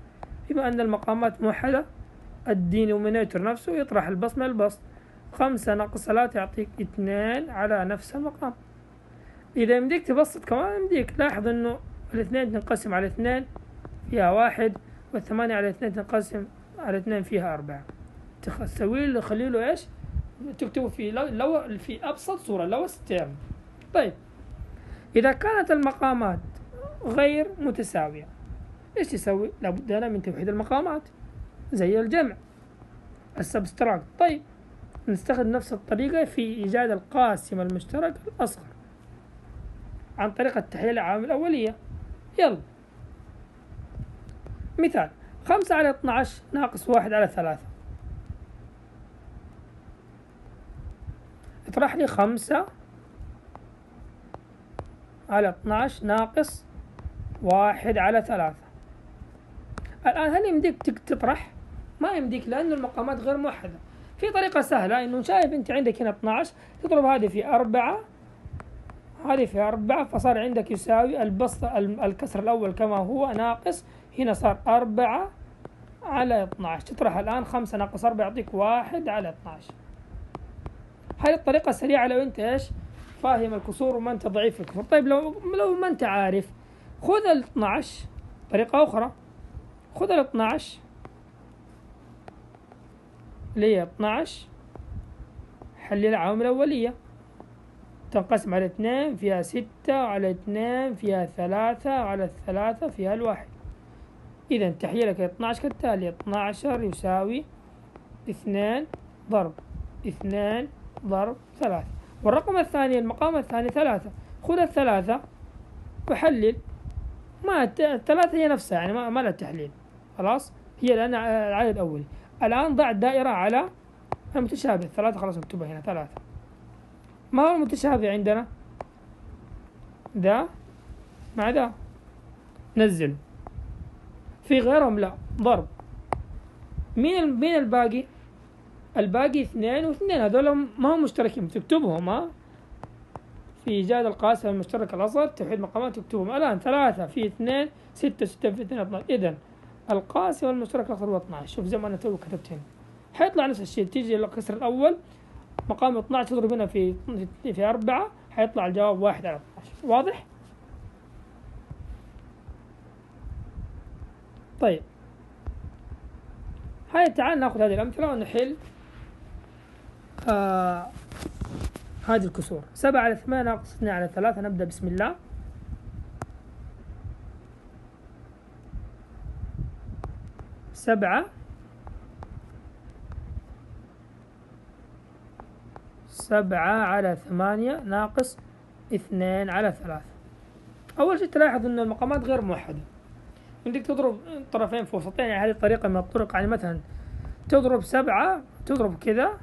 بما أن المقامات موحدة الدينومينيتور نفسه يطرح البسط من البسط. خمسة ناقص ثلاثة يعطيك اثنين على نفس المقام. إذا يمديك تبسط كمان يمديك. لاحظ إنه الاثنين تنقسم على اثنين فيها واحد والثمانية على اثنين تنقسم على اثنين فيها أربعة. تسوي له خلي له إيش؟ تكتبه في لو, في أبسط صورة low term طيب. إذا كانت المقامات غير متساوية إيش تسوي؟ لابد أنا من توحيد المقامات. زي الجمع. ال subtract. طيب. نستخدم نفس الطريقة في إيجاد القاسم المشترك الأصغر عن طريق التحليل العوامل الأولية. يلا. مثال خمسة على اثناش ناقص واحد على ثلاثة. اطرح لي خمسة على اثناش ناقص واحد على ثلاثة. الآن هل يمديك تطرح؟ ما يمديك لأن المقامات غير موحدة. في طريقة سهلة إنه شايف أنت عندك هنا 12 تضرب هذه في أربعة هذه في أربعة فصار عندك يساوي البسط الكسر الأول كما هو ناقص هنا صار أربعة على 12 تطرح الآن خمسة ناقص أربعة يعطيك واحد على 12 هذه الطريقة سريعة لو أنت إيش؟ فاهم الكسور وما أنت ضعيف في الكسور. طيب لو لو ما أنت عارف خذ ال 12 طريقة أخرى. خذ ال 12 اللي هي 12 حل العوامل الأولية. تنقسم على اثنين فيها ستة على اثنين فيها ثلاثة على الثلاثة فيها الواحد. إذا تحليلك 12 كالتالي 12 يساوي اثنين ضرب اثنين ضرب ثلاثة. والرقم الثاني المقام الثاني ثلاثة. خذ الثلاثة وحلل. ما الثلاثة هي نفسها يعني ما, لها تحليل. خلاص؟ هي لأن العدد الأولي. الآن ضع الدائرة على المتشابه. ثلاثة خلاص اكتبها هنا ثلاثة. ما هو المتشابه عندنا؟ ذا. مع ذا. نزل. في غيرهم؟ لا. ضرب. مين مين الباقي؟ الباقي اثنين واثنين. هذول ما هم مشتركين. تكتبهم ها؟ في إيجاد القاسم المشترك الأصغر توحيد مقامات تكتبهم. الآن ثلاثة. في اثنين ستة ستة في اثنين 12 إذا القاسم المشترك الأصغر هو 12 شوف زي ما أنا تو كتبت هنا. حيطلع نفس الشيء. تيجي الكسر الأول مقام 12 تضرب هنا في في أربعة حيطلع الجواب واحد على 12 واضح؟ طيب. هاي تعال ناخذ هذه الأمثلة ونحل آه هذه الكسور. سبعة على ثمانية ناقص اثنين على ثلاثة. نبدأ بسم الله. سبعة. سبعة على ثمانية ناقص اثنين على ثلاثة. أول شيء تلاحظ أن المقامات غير موحدة. عندك تضرب طرفين في وسطين يعني هذه طريقة من الطرق يعني مثلا تضرب سبعة تضرب كذا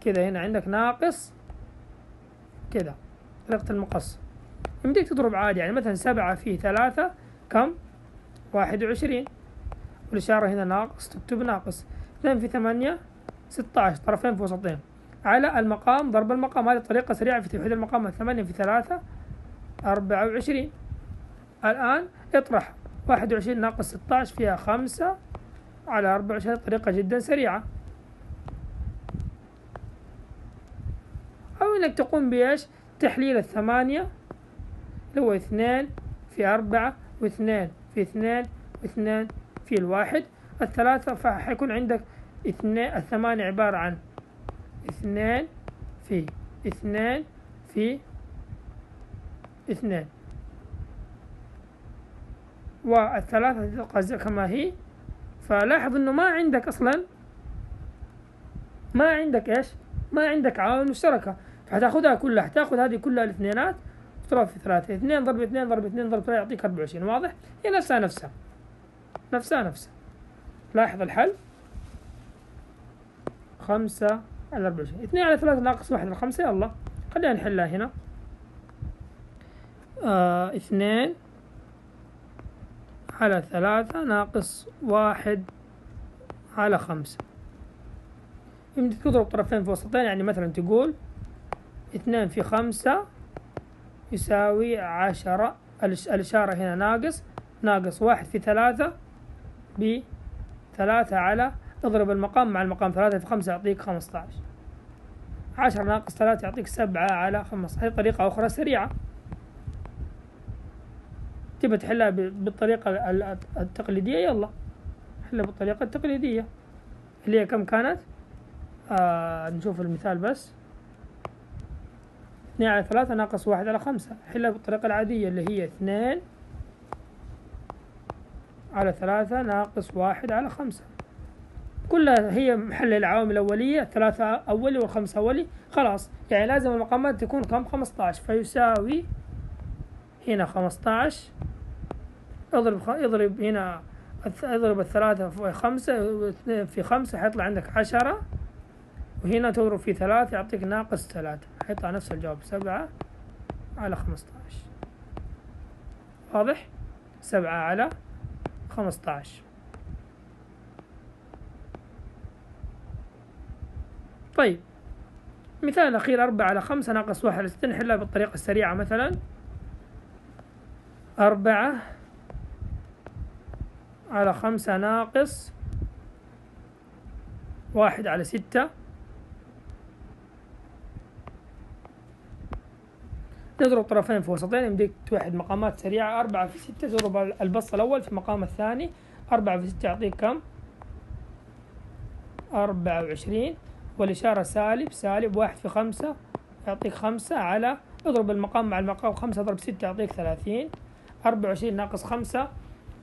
كذا هنا عندك ناقص كذا طريقة المقص. يمديك تضرب عادي يعني مثلا سبعة في ثلاثة كم؟ واحد وعشرين. والإشارة هنا ناقص تكتب ناقص. اثنين في ثمانية ستة عشر. طرفين في وسطين. على المقام ضرب المقام. هذه طريقة سريعة في توحيد المقام. ثمانية في ثلاثة أربعة وعشرين. الآن اطرح. واحد وعشرين ناقص ستة عشر فيها خمسة. على أربعة وعشرين طريقة جدا سريعة. أو إنك تقوم بإيش؟ تحليل الثمانية. اللي هو اثنين في أربعة واثنين في اثنين واثنين في الواحد الثلاثة فحيكون عندك اثنين الثمانية عبارة عن اثنين في اثنين في اثنين. والثلاثة تبقى كما هي. فلاحظ إنه ما عندك أصلا ما عندك إيش؟ ما عندك عوامل مشتركة. فحتاخذها كلها حتاخذ هذه كلها الاثنينات تضرب في ثلاثة اثنين ضرب اثنين ضرب اثنين ضرب ثلاثة يعطيك أربعة وعشرين واضح؟ هي نفسها نفسها. نفسها نفسها لاحظ الحل؟ خمسة على أربعة وعشرين. اثنين على ثلاثة ناقص واحد على خمسة يلا. خلينا نحلها هنا. آه اثنين على ثلاثة ناقص واحد على خمسة. يمكن تضرب طرفين في وسطين يعني مثلا تقول اثنين في خمسة يساوي عشرة. الإشارة هنا ناقص ناقص واحد في ثلاثة بثلاثة على اضرب المقام مع المقام ثلاثة في خمسة يعطيك خمسة عشر ناقص ثلاثة يعطيك سبعة على خمسة هذه طريقة أخرى سريعة. تبى تحلها بالطريقة التقليدية؟ يلا. حلها بالطريقة التقليدية. اللي هي كم كانت؟ آه نشوف المثال بس. اثنين على ثلاثة ناقص واحد على خمسة. حلها بالطريقة العادية اللي هي اثنين على ثلاثة ناقص واحد على خمسة. كلها هي محل العوامل الأولية ثلاثة أولي والخمسة أولي خلاص. يعني لازم المقامات تكون كم؟ خمسطعش. فيساوي هنا خمسطعش. اضرب اضرب هنا اضرب الثلاثة في خمسة في خمسة حيطلع عندك عشرة. وهنا تضرب في ثلاثة يعطيك ناقص ثلاثة. حيطلع نفس الجواب سبعة على خمسطعش. واضح؟ سبعة على خمسطعش طيب. مثال أخير أربعة على خمسة ناقص واحد نحلها بالطريقة السريعة مثلا. أربعة على خمسة ناقص واحد على ستة. نضرب طرفين في وسطين يمديك توحد مقامات سريعة أربعة في ستة تضرب البسط الأول في المقام الثاني أربعة في ستة يعطيك كم؟ أربعة وعشرين. والإشارة سالب سالب واحد في خمسة يعطيك خمسة على اضرب المقام مع المقام خمسة ضرب ستة يعطيك ثلاثين. أربعة وعشرين ناقص خمسة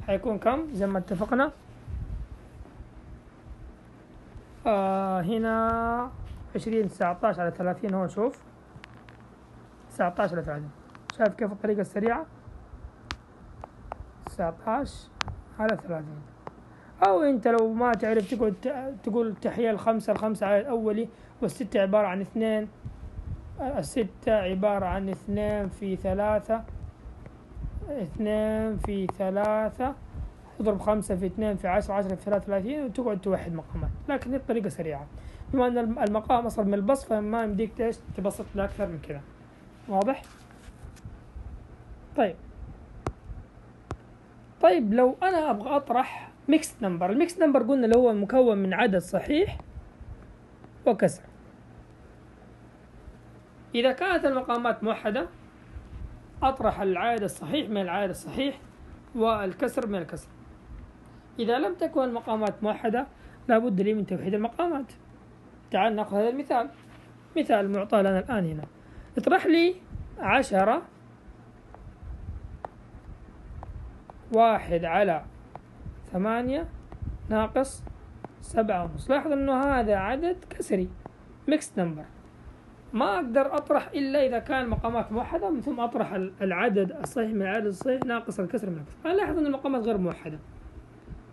حيكون كم؟ زي ما اتفقنا. آه هنا عشرين تسعة عشر على ثلاثين هون شوف. تسعة عشر على ثلاثين شايف كيف الطريقة السريعة؟ تسعة عشر على ثلاثين أو أنت لو ما تعرف تقعد تقول تحية الخمسة الخمسة على الأولي والستة عبارة عن اثنين. الستة عبارة عن اثنين في ثلاثة. اثنين في ثلاثة. تضرب خمسة في اثنين في عشرة عشرة في ثلاثة ثلاثين وتقعد توحد مقامات. لكن هي الطريقة سريعة. بما أن المقام أصلا من البسط فما يمديك تبسط لأكثر من كذا. واضح؟ طيب. طيب لو أنا أبغى أطرح mixed number ال mixed number قلنا اللي هو مكون من عدد صحيح وكسر. إذا كانت المقامات موحدة أطرح العائد الصحيح من العائد الصحيح والكسر من الكسر. إذا لم تكن المقامات موحدة لابد لي من توحيد المقامات. تعال نأخذ هذا المثال. مثال معطى لنا الآن هنا. اطرح لي عشرة واحد على ثمانية ناقص سبعة ونص. لاحظ إنه هذا عدد كسري mixed number ما أقدر أطرح إلا إذا كان مقامات موحدة من ثم أطرح العدد الصحيح من العدد الصحيح ناقص الكسر من الكسر. لاحظ إن المقامات غير موحدة.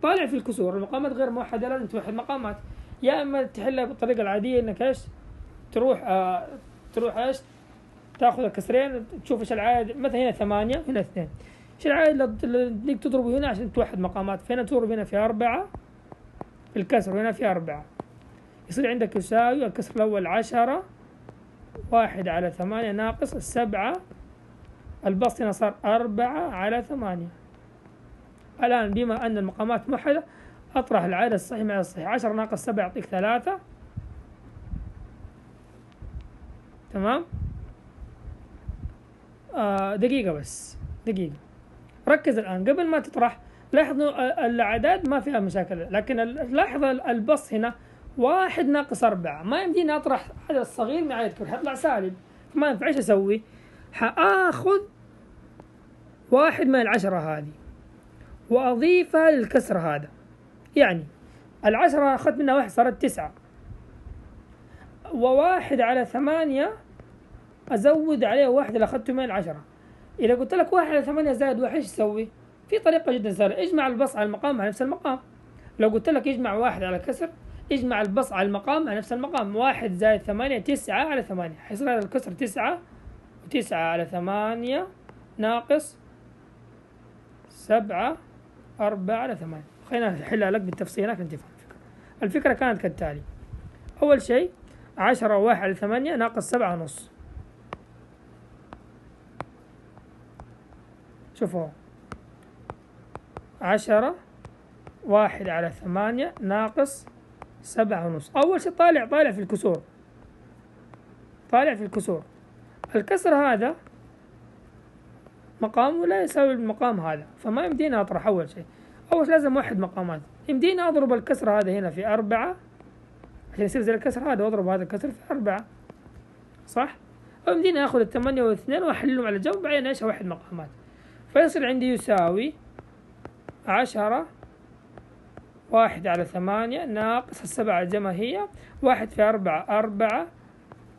طالع في الكسور المقامات غير موحدة لازم توحد مقامات يا إما تحلها بالطريقة العادية إنك إيش؟ تروح آه تروح إيش؟ تاخذ الكسرين تشوف إيش العدد مثلا هنا ثمانية هنا اثنين. إيش العدد اللي تضربه هنا عشان توحد مقامات؟ فين تضرب هنا في أربعة في الكسر وهنا في أربعة. يصير عندك يساوي الكسر الأول عشرة واحد على ثمانية ناقص السبعة. البسط هنا صار أربعة على ثمانية. الآن بما أن المقامات موحدة أطرح العدد الصحيح مع الصحيح. عشرة ناقص سبعة يعطيك ثلاثة. تمام؟ آه دقيقة بس دقيقة. ركز الآن قبل ما تطرح لاحظوا الأعداد ما فيها مشاكل لكن لاحظ البسط هنا واحد ناقص أربعة. ما يمديني أطرح عدد الصغير من عدد الكبير حيطلع سالب. ما ينفع إيش أسوي؟ حآخذ واحد من العشرة هذه وأضيفها للكسر هذا. يعني العشرة أخذت منها واحد صارت تسعة. وواحد على ثمانية أزود عليه واحد اللي أخذته من العشرة إذا قلت لك واحد على ثمانية زائد واحد إيش تسوي؟ في طريقة جدا سهلة. اجمع البسط على المقام مع نفس المقام. لو قلت لك اجمع واحد على كسر اجمع البسط على المقام مع نفس المقام. واحد زائد ثمانية تسعة على ثمانية. حيصير هذا الكسر تسعة وتسعة على ثمانية ناقص سبعة أربعة على ثمانية. خلينا نحلها لك بالتفصيل عشان تفهم الفكرة. الفكرة كانت كالتالي. أول شيء عشرة واحد على ثمانية ناقص سبعة ونص. شوفوا. عشرة واحد على ثمانية ناقص سبعة ونص. أول شيء طالع طالع في الكسور. طالع في الكسور. الكسر هذا مقام ولا يساوي المقام هذا فما يمدينا أطرح أول شيء. أول شيء لازم واحد مقامات. يمدينا أضرب الكسر هذا هنا في أربعة. عشان يصير زي الكسر هذا وأضرب هذا الكسر في أربعة. صح؟ أو يمدينا آخذ الثمانية والاثنين وأحلهم على جنب بعدين إيش واحد مقامات؟ فيصير عندي يساوي عشرة واحد على ثمانية ناقص السبعة ما هي واحد في أربعة أربعة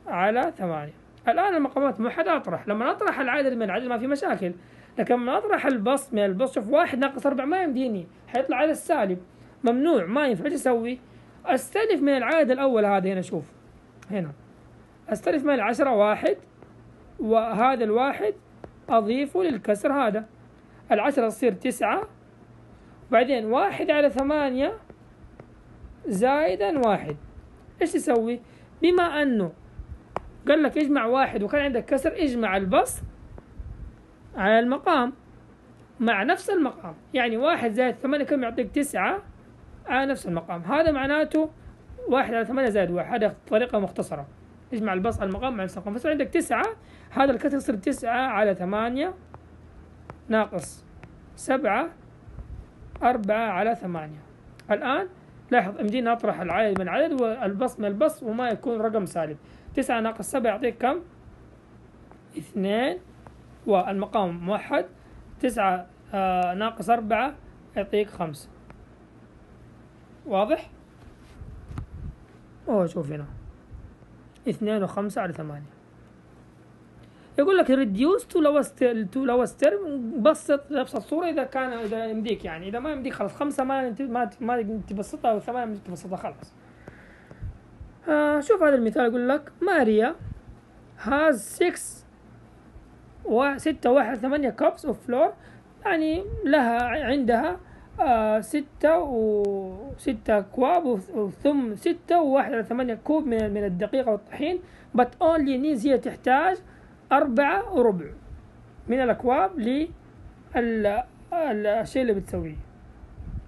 على ثمانية. الآن المقامات مو حد أطرح. لما أطرح العدد من العدد ما في مشاكل. لكن لما أطرح البسط من البسط شوف واحد ناقص أربعة ما يمديني. حيطلع على السالب. ممنوع ما ينفع. إيش أسوي؟ أستلف من العدد الأول هذا هنا شوف. هنا. أستلف من العشرة واحد وهذا الواحد أضيفه للكسر هذا. العشرة تصير تسعة بعدين واحد على ثمانية زائدا واحد. إيش تسوي؟ بما أنه قال لك اجمع واحد وكان عندك كسر اجمع البسط على المقام مع نفس المقام. يعني واحد زائد ثمانية كم يعطيك تسعة؟ على نفس المقام. هذا معناته واحد على ثمانية زائد واحد. هذا طريقة مختصرة. اجمع البسط على المقام مع نفس المقام. فصار عندك تسعة هذا الكسر يصير تسعة على ثمانية ناقص سبعة أربعة على ثمانية. الآن لاحظ يمدينا أطرح العدد من عدد والبسط من البسط وما يكون رقم سالب. تسعة ناقص سبعة يعطيك كم؟ اثنين. والمقام موحد. تسعة آه ناقص أربعة يعطيك خمسة واضح؟ أوه شوف هنا. اثنين وخمسة على ثمانية. يقول لك reduce to lowest to lowest term بسط نفس الصورة إذا كان إذا يمديك يعني. إذا ما يمديك خلاص خمسة ما ما ما تبسطها وثمانيه تبسطها خلاص. آه شوف هذا المثال يقول لك ماريا has 6 و 6 1 8 cups of flour يعني لها عندها آه ستة وستة أكواب ثم ستة وواحد على ثمانية كوب من من الدقيق والطحين but only needs هي تحتاج أربعة وربع من الأكواب للشيء اللي بتسويه.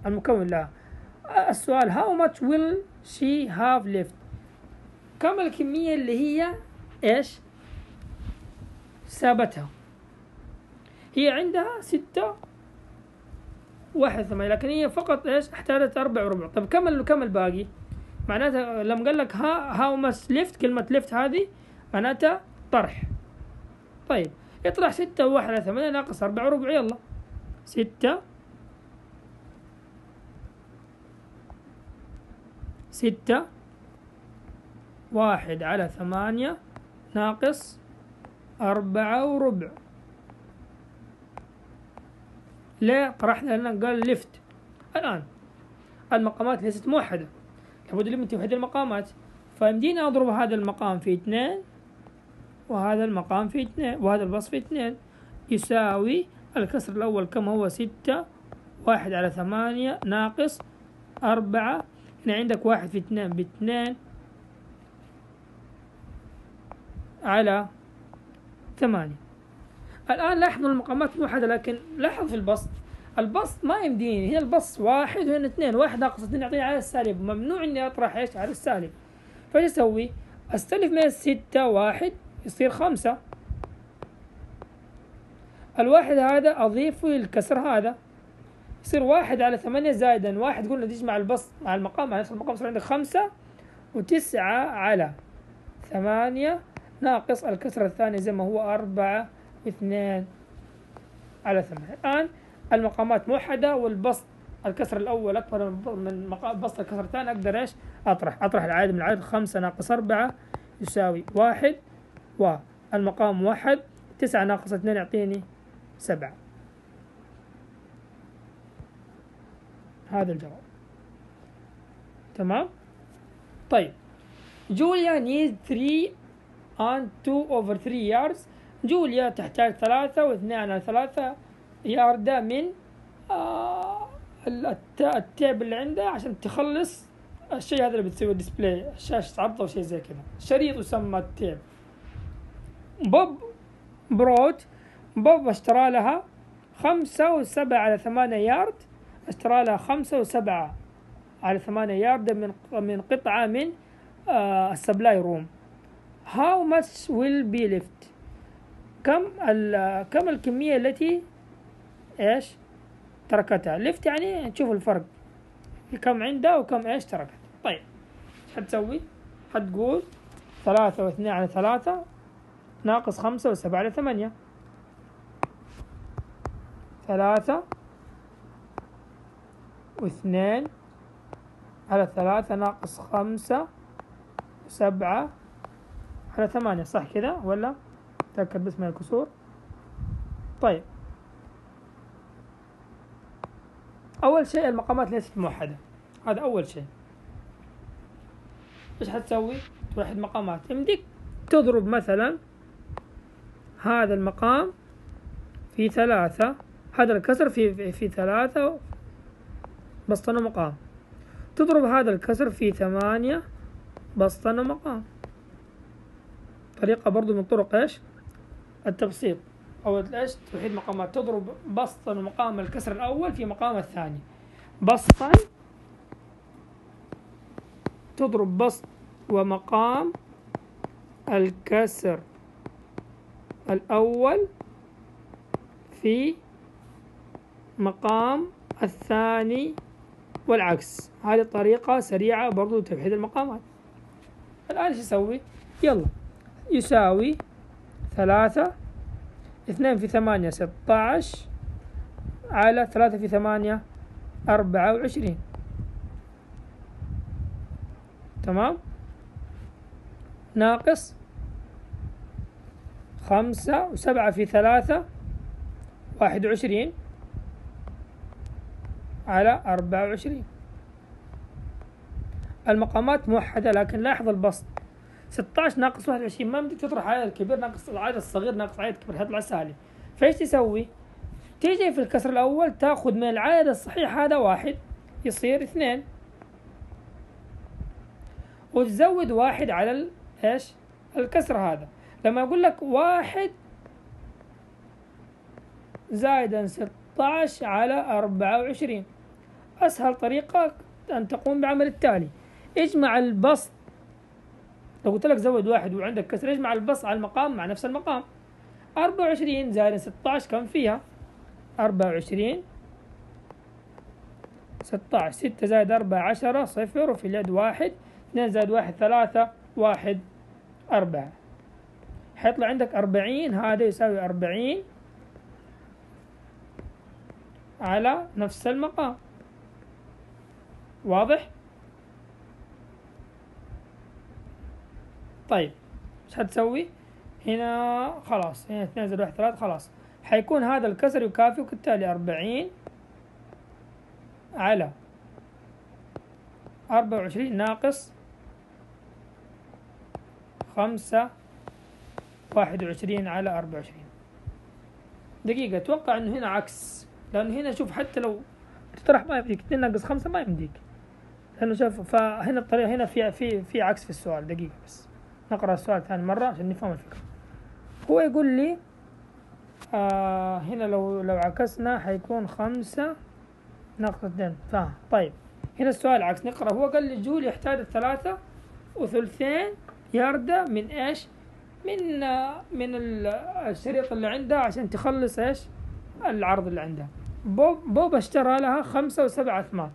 المكون لها السؤال how much will she have left كم الكمية اللي هي إيش؟ سابتها هي عندها ستة واحد ثمانية لكن هي فقط إيش؟ احتاجت أربع وربع. طيب كم كم الباقي؟ معناتها لما قال لك ها how much left كلمة left هذه معناتها طرح. طيب. يطلع ستة وواحد على ثمانية ناقص أربعة وربع يلا. ستة. ستة. واحد على ثمانية ناقص أربعة وربع. ليه؟ طرحنا لنا قال ليفت الآن. المقامات ليست موحدة. لابد لي توحد المقامات. فيمديني أضرب هذا المقام في اثنين وهذا المقام في اثنين وهذا البسط في اثنين. يساوي الكسر الأول كم هو ستة واحد على ثمانية ناقص أربعة. هنا عندك واحد في اثنين باثنين على ثمانية. الآن لاحظوا المقامات موحدة لكن لاحظ في البسط. البسط ما يمديني. هنا البسط واحد وهنا اثنين. واحد ناقص اثنين يعطيني على السالب. ممنوع إني أطرح إيش؟ على السالب. فايش أسوي؟ أستلف من الستة واحد يصير خمسة. الواحد هذا أضيفه للكسر هذا. يصير واحد على ثمانية زائدا واحد قلنا تجمع البسط مع المقام مع نفس المقام يصير عندك خمسة وتسعة على ثمانية ناقص الكسر الثاني زي ما هو أربعة اثنين على ثمانية. الآن المقامات موحدة والبسط الكسر الأول أكبر من بسط الكسر الثاني أقدر إيش؟ أطرح. أطرح العدد من العدد خمسة ناقص أربعة يساوي واحد. والمقام موحد تسعة ناقص اثنين يعطيني سبعة. هذا الجواب. تمام؟ طيب. جوليا نيد 3 and 2 over 3 yards. جوليا تحتاج ثلاثة واثنين على ثلاثة ياردة من آه ال tape اللي عندها عشان تخلص الشيء هذا اللي بتسوي ال display شاشة عرض أو شيء زي كذا. شريط يسمى ال tape. Bob brought Bob اشترى لها خمسة وسبعة على ثمانية يارد اشترى لها خمسة وسبعة على ثمانية يارد من من قطعة من آه ال supply room. How much will be left كم كم الكمية التي إيش تركتها؟ ليفت يعني تشوف الفرق. كم عندها وكم إيش تركت. طيب حتسوي؟ حتقول ثلاثة واثنين على ثلاثة ناقص خمسة وسبعة على ثمانية. ثلاثة واثنين على ثلاثة ناقص خمسة وسبعة على ثمانية. صح كذا ولا؟ تأكد بس من الكسور. طيب. أول شيء المقامات ليست موحدة. هذا أول شيء. إيش حتسوي؟ توحد مقامات. يمديك تضرب مثلا هذا المقام في ثلاثة هذا الكسر في في ثلاثة بسطن مقام. تضرب هذا الكسر في ثمانية بسطن مقام. طريقة برضو من طرق إيش؟ التبسيط. أو إيش؟ توحيد مقامات. تضرب بسطا مقام الكسر الأول في مقام الثاني. بسطا تضرب بسط ومقام الكسر. الأول في مقام الثاني والعكس. هذه طريقة سريعة برضو لتوحيد المقامات. الآن إيش يسوي؟ يلا. يساوي ثلاثة اثنين في ثمانية ستة عشر على ثلاثة في ثمانية أربعة وعشرين. تمام؟ ناقص خمسة وسبعة في ثلاثة واحد وعشرين على أربعة وعشرين. المقامات موحدة لكن لاحظ البسط. 16 ناقص 21 ما بدك تطرح عدد كبير ناقص العدد الصغير ناقص عدد كبير. هيطلع سالب فايش تسوي؟ تيجي في الكسر الأول تاخذ من العدد الصحيح هذا واحد يصير اثنين. وتزود واحد على إيش؟ الكسر هذا. لما أقول لك واحد زائدا 16 على 24 أسهل طريقة أن تقوم بعمل التالي. اجمع البسط. لو قلت لك زود واحد وعندك كسر اجمع البسط على المقام مع نفس المقام. 24 زائد 16 كم فيها؟ 24 16 6 زائد 4 10 صفر وفي اليد واحد. 2 زائد واحد ثلاثة واحد أربعة. حيطلع عندك أربعين هذا يساوي أربعين على نفس المقام واضح؟ طيب إيش حتسوي؟ هنا خلاص هنا اثنين زائد واحد ثلاثة خلاص حيكون هذا الكسر يكافئ وبالتالي أربعين على أربعة وعشرين ناقص خمسة واحد وعشرين على أربعة وعشرين. دقيقة أتوقع إنه هنا عكس. لأنه هنا شوف حتى لو تطرح ما يمديك تنقص خمسة ما يمديك. لأنه شوف فهنا الطريقة هنا في في في عكس في السؤال. دقيقة بس. نقرأ السؤال ثاني مرة عشان نفهم الفكرة. هو يقول لي آه هنا لو لو عكسنا حيكون خمسة ناقص اثنين. فاهم. طيب. هنا السؤال عكس. نقرأ. هو قال لي جول يحتاج الثلاثة وثلثين ياردة من إيش؟ من من الشريط اللي عندها عشان تخلص إيش؟ العرض اللي عندها بوب بوب اشترى لها خمسة وسبعة ثمان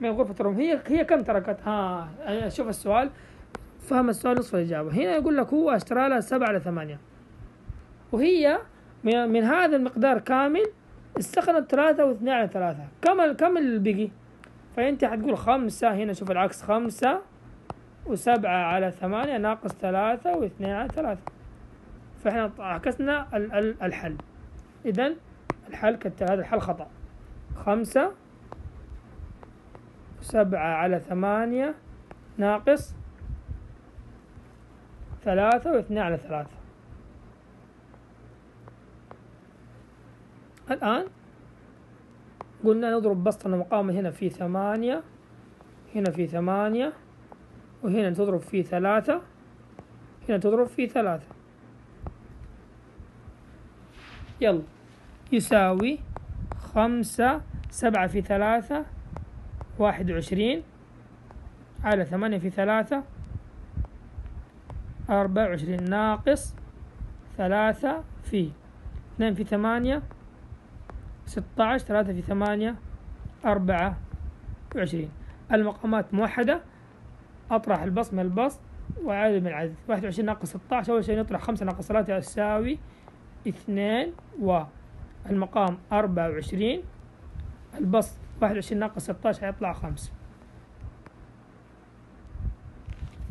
من غرفة النوم هي هي كم تركت؟ ها شوف السؤال. فهم السؤال نصف الإجابة. هنا يقول لك هو اشترى لها سبعة على ثمانية. وهي من, هذا المقدار كامل استخدمت ثلاثة واثنين على ثلاثة. كم كم اللي بقي؟ فأنت حتقول خمسة. هنا شوف العكس خمسة. وسبعة على ثمانية ناقص ثلاثة واثنين على ثلاثة. فإحنا عكسنا الحل. إذا الحل هذا الحل خطأ. خمسة سبعة على ثمانية ناقص ثلاثة واثنين على ثلاثة. الآن قلنا نضرب بسط المقاومة هنا في ثمانية هنا في ثمانية وهنا تضرب في ثلاثة. هنا تضرب في ثلاثة. يلا. يساوي خمسة سبعة في ثلاثة واحد وعشرين. على ثمانية في ثلاثة أربعة وعشرين ناقص ثلاثة في. اثنين في ثمانية ستة عشر ثلاثة في ثمانية أربعة وعشرين. المقامات موحدة. أطرح البسط من البسط وعادل من العدد. واحد وعشرين ناقص ستة عشر أول شيء نطرح خمسة ناقص ثلاثة يساوي اثنين والمقام أربعة وعشرين البسط واحد وعشرين ناقص ستة عشر هيطلع خمسة.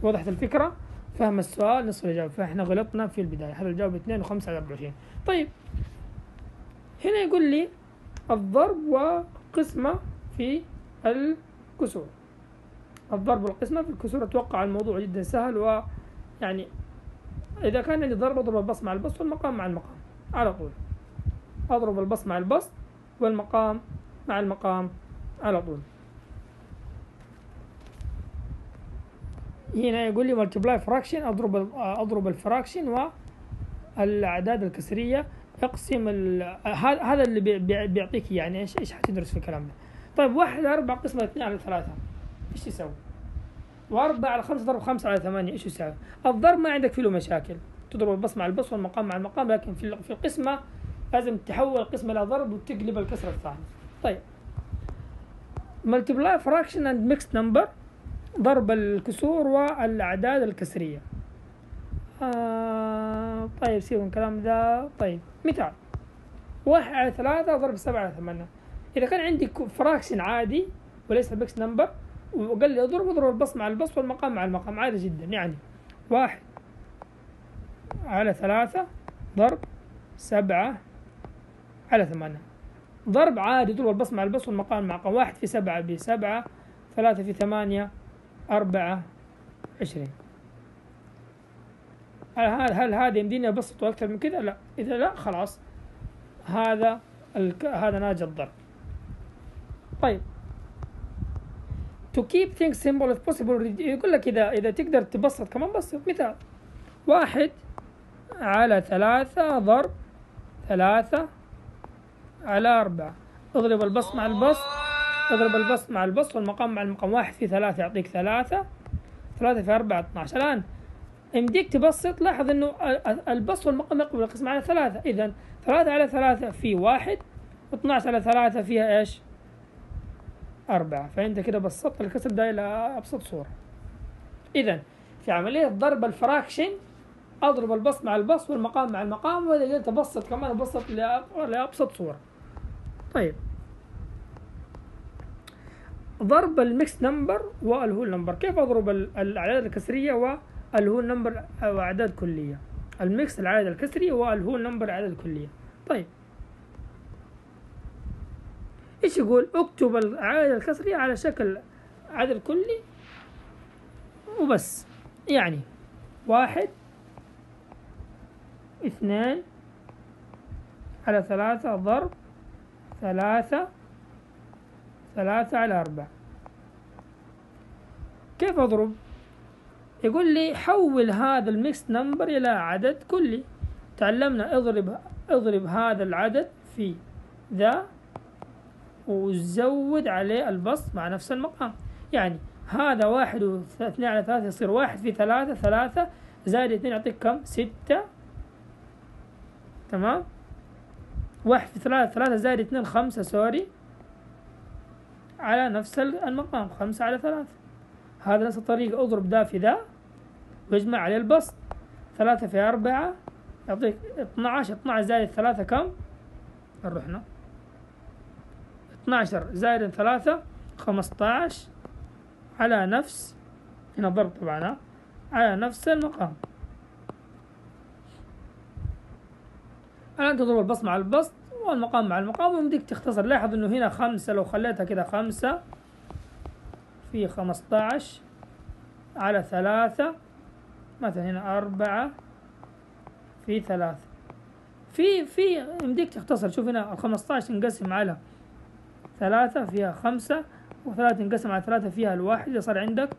وضحت الفكرة؟ فهم السؤال نصف الإجابة فإحنا غلطنا في البداية. هذا الجواب اثنين وخمسة على أربعة وعشرين. طيب هنا يقول لي الضرب وقسمة في الكسور. الضرب والقسمة في الكسور أتوقع الموضوع جدا سهل و يعني إذا كان عندي ضرب أضرب البسط مع البسط والمقام مع المقام على طول. أضرب البسط مع البسط والمقام مع المقام على طول. هنا يقول لي multiply fraction أضرب أضرب الفراكشن والأعداد الكسرية. اقسم هذا اللي بيعطيك يعني إيش إيش حتدرس في الكلام ده. طيب واحد أربعة قسمة اثنين على ثلاثة. إيش يسوي؟ وأربعة على خمسة ضرب خمسة على ثمانية إيش يساوي؟ الضرب ما عندك فيه له مشاكل. تضرب البص مع البص والمقام مع المقام لكن في في القسمة لازم تحول القسمة إلى ضرب وتقلب الكسرة الثانية طيب. multiply fraction and mixed number ضرب الكسور والأعداد الكسرية. آه طيب سيبوا الكلام ذا. طيب مثال. واحد على ثلاثة ضرب سبعة على ثمانية. إذا كان عندي fraction عادي وليس mixed number وقال لي اضرب اضرب البسط مع البسط والمقام مع المقام عادي جدا يعني واحد على ثلاثة ضرب سبعة على ثمانية ضرب عادي اضرب البسط مع البسط والمقام مع المقام واحد في سبعة بسبعة ثلاثة في ثمانية أربعة عشرين هل هل هذا يمديني ابسطه أكثر من كذا؟ لا، إذا لا خلاص هذا. هذا ناجي الضرب. طيب to keep things simple if possible. يقول لك اذا إذا تقدر تبسط كمان بسط. مثال. واحد على ثلاثة ضرب ثلاثة على أربعة. اضرب البسط مع البسط. اضرب البسط مع البسط والمقام مع المقام. واحد في ثلاثة يعطيك ثلاثة. ثلاثة في أربعة 12 الآن يمديك تبسط. لاحظ إنه البسط والمقام يقبل القسم على ثلاثة. اذا ثلاثة على ثلاثة في واحد 12 على ثلاثة فيها إيش؟ أربعة فأنت كده بسطت الكسر ده إلى أبسط صورة. إذا في عملية ضرب ال fraction أضرب البسط مع البسط والمقام مع المقام وإذا قلت أبسط كمان أبسط لأبسط صورة. طيب. ضرب ال mixed number وال whole number. كيف الكسرية ال whole number أو أعداد كلية؟ الميكس العدد الكسري وال whole number العدد الكلية طيب. إيش يقول؟ اكتب العدد الكسري على شكل عدد كلي وبس. يعني واحد اثنان على ثلاثة ضرب ثلاثة ثلاثة على أربعة. كيف أضرب؟ يقول لي حول هذا ال mixed number إلى عدد كلي. تعلمنا اضرب اضرب هذا العدد في ذا وزود عليه البسط مع نفس المقام يعني هذا واحد واثنين على ثلاثة يصير واحد في ثلاثة ثلاثة زائد اثنين يعطيك كم؟ ستة تمام؟ واحد في ثلاثة ثلاثة زائد اثنين خمسة sorry على نفس المقام خمسة على ثلاثة هذا نفس الطريقة اضرب ذا في ذا واجمع عليه البسط ثلاثة في أربعة يعطيك 12 12 زائد ثلاثة كم؟ رحنا 12 زائد ثلاثة 15 على نفس هنا ضرب طبعا على نفس المقام. الآن تضرب البسط مع البسط والمقام مع المقام ويمديك تختصر. لاحظ إنه هنا خمسة لو خليتها كده خمسة في خمسطعش على ثلاثة مثلا هنا أربعة في ثلاثة. في في يمديك تختصر. شوف هنا الخمسطعش تنقسم على ثلاثة فيها خمسة وثلاثة تنقسم على ثلاثة فيها الواحد صار عندك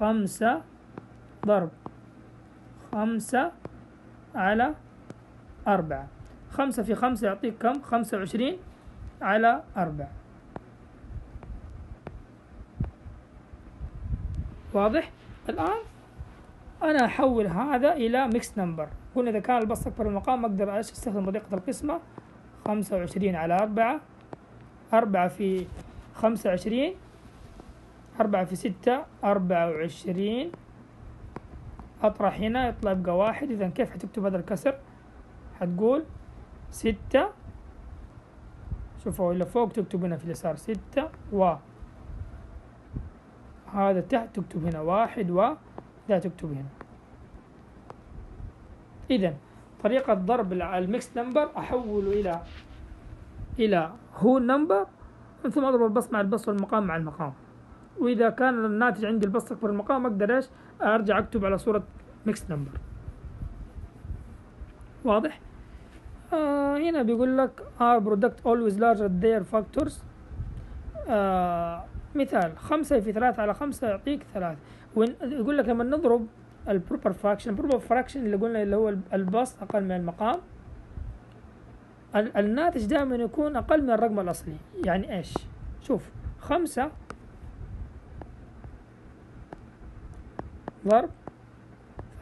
خمسة ضرب. خمسة على أربعة. خمسة في خمسة يعطيك كم؟ خمسة وعشرين على أربعة. واضح؟ الآن أنا أحول هذا إلى mixed number قلنا إذا كان البسط أكبر من المقام أقدر أستخدم طريقة القسمة. خمسة وعشرين على أربعة. أربعة في خمسة وعشرين أربعة في ستة أربعة وعشرين. أطرح هنا يطلع يبقى واحد. إذا كيف حتكتب هذا الكسر؟ حتقول ستة. شوفوا اللي فوق تكتب هنا في اليسار ستة و. هذا تحت تكتب هنا واحد و. لا تكتب هنا. إذا طريقة ضرب ال mixed number أحوله إلى إلى whole number ثم أضرب البسط مع البسط والمقام مع المقام. وإذا كان الناتج عندي البسط أكبر المقام أقدر إيش؟ أرجع أكتب على صورة mixed number واضح؟ آه هنا بيقول لك are product always larger their factors. آه مثال خمسة في ثلاثة على خمسة يعطيك ثلاثة. يقول لك لما نضرب ال proper fraction ال proper fraction اللي قلنا اللي هو البسط أقل من المقام الناتج دائما يكون أقل من الرقم الأصلي. يعني إيش؟ شوف خمسة ضرب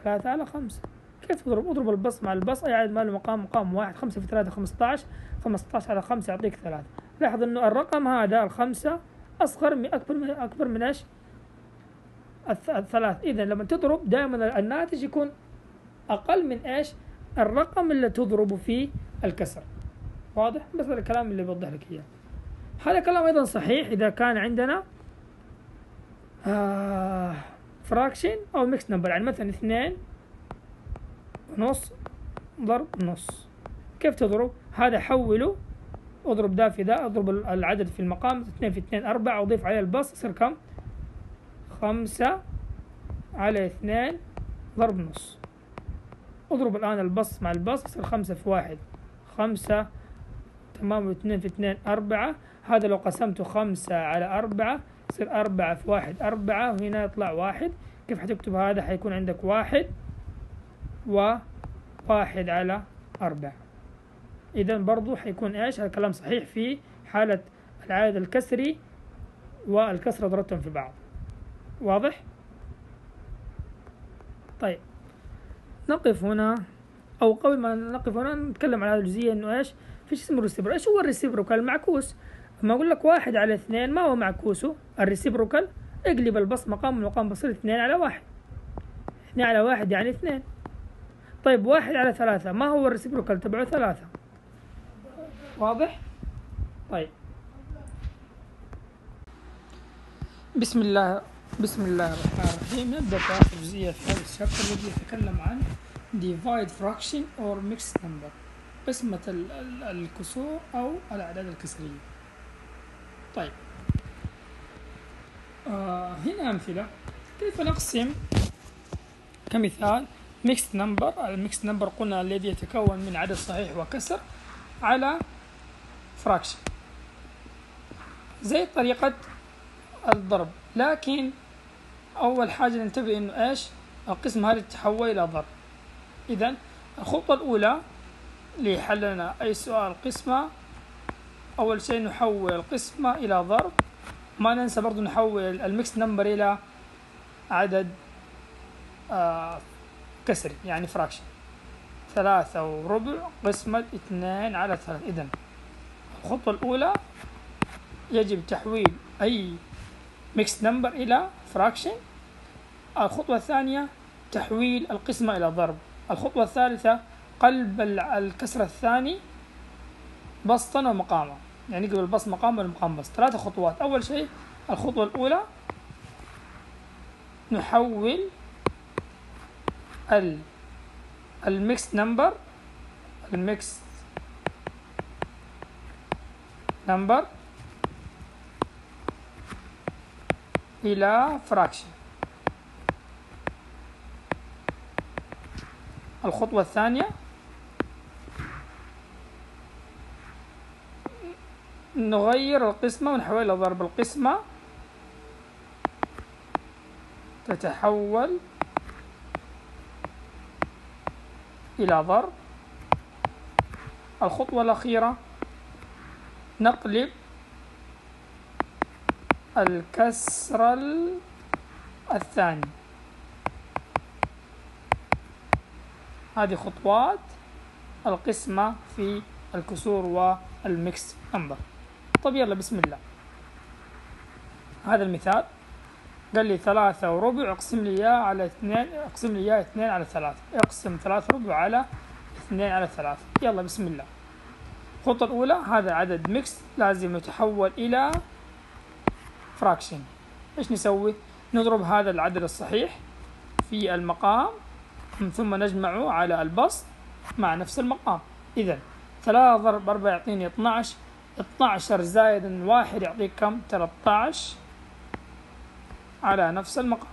ثلاثة على خمسة. كيف تضرب؟ اضرب البسط مع البسط يعد ماله؟ مقام مقام واحد. خمسة في ثلاثة خمسة عشر خمسة عشر على خمسة يعطيك ثلاثة. لاحظ إنه الرقم هذا الخمسة أصغر من أكبر من أكبر من إيش؟ الثلاث اذا لما تضرب دائما الناتج يكون أقل من إيش؟ الرقم اللي تضربه فيه الكسر. واضح؟ بس الكلام اللي بوضح لك إياه. هذا كلام أيضا صحيح إذا كان عندنا آه fraction أو mixed number يعني مثلا اثنين نص ضرب نص. كيف تضرب؟ هذا حوله اضرب ده في ده اضرب العدد في المقام اثنين في اثنين أربعة أضيف عليه البسط يصير كم؟ خمسة على اثنين ضرب نص. اضرب الآن البسط مع البسط يصير خمسة في واحد. خمسة تمام واثنين في اثنين أربعة. هذا لو قسمته خمسة على أربعة يصير أربعة في واحد أربعة وهنا يطلع واحد. كيف حتكتب هذا؟ حيكون عندك واحد وواحد على أربعة. إذا برضو حيكون إيش؟ الكلام صحيح في حالة العدد الكسري والكسرة ضربتهم في بعض. واضح؟ طيب نقف هنا. أو قبل ما نقف هنا نتكلم عن هذه الجزئية إنه إيش؟ فيش اسمه ال reciprocal؟ إيش هو ال reciprocal؟ المعكوس لما أقول لك واحد على اثنين ما هو معكوسه؟ ال reciprocal اقلب البسط مقام المقام بصير اثنين على واحد. اثنين على واحد يعني اثنين. طيب واحد على ثلاثة. ما هو ال reciprocal تبعه ثلاثة؟ واضح؟ طيب. بسم الله بسم الله الرحمن الرحيم. نبدأ في آخر جزئية في هذا ال chapter الذي يتكلم عن divide fraction or mixed number. قسمة الكسور أو الأعداد الكسرية. طيب. آه هنا أمثلة. كيف نقسم؟ كمثال mixed number. ال mixed number قلنا الذي يتكون من عدد صحيح وكسر على fraction. زي طريقة الضرب. لكن أول حاجة ننتبه إنه إيش؟ القسمة هذا تحول إلى ضرب. إذا الخطوة الأولى لحلنا أي سؤال قسمة. أول شيء نحول القسمة إلى ضرب ما ننسى برضو نحول ال mixed number إلى عدد آه كسري يعني fraction ثلاثة وربع قسمة اثنين على ثلاثة. إذا الخطوة الأولى يجب تحويل أي mixed number إلى fraction الخطوة الثانية تحويل القسمة إلى ضرب الخطوة الثالثة قلب الكسر الثاني بسطا ومقاما. يعني قلب البسط مقام والمقام بسط. ثلاثة خطوات. أول شيء الخطوة الأولى نحول ال ال mixed number ال mixed number إلى fraction الخطوة الثانية نغير القسمة ونحولها إلى ضرب القسمة. تتحول إلى ضرب. الخطوة الأخيرة نقلب الكسر الثاني. هذه خطوات القسمة في الكسور وال mixed number طب يلا بسم الله. هذا المثال. قال لي ثلاثة وربع اقسم لي إياه على اثنين اقسم لي إياه اثنين على ثلاثة. اقسم ثلاثة ربع على اثنين على ثلاثة. يلا بسم الله. الخطوة الأولى هذا عدد ميكس لازم يتحول إلى fraction إيش نسوي؟ نضرب هذا العدد الصحيح في المقام ثم نجمعه على البسط مع نفس المقام. إذا ثلاثة ضرب أربعة يعطيني 12 12 زائد واحد يعطيك كم؟ 13 على نفس المقام.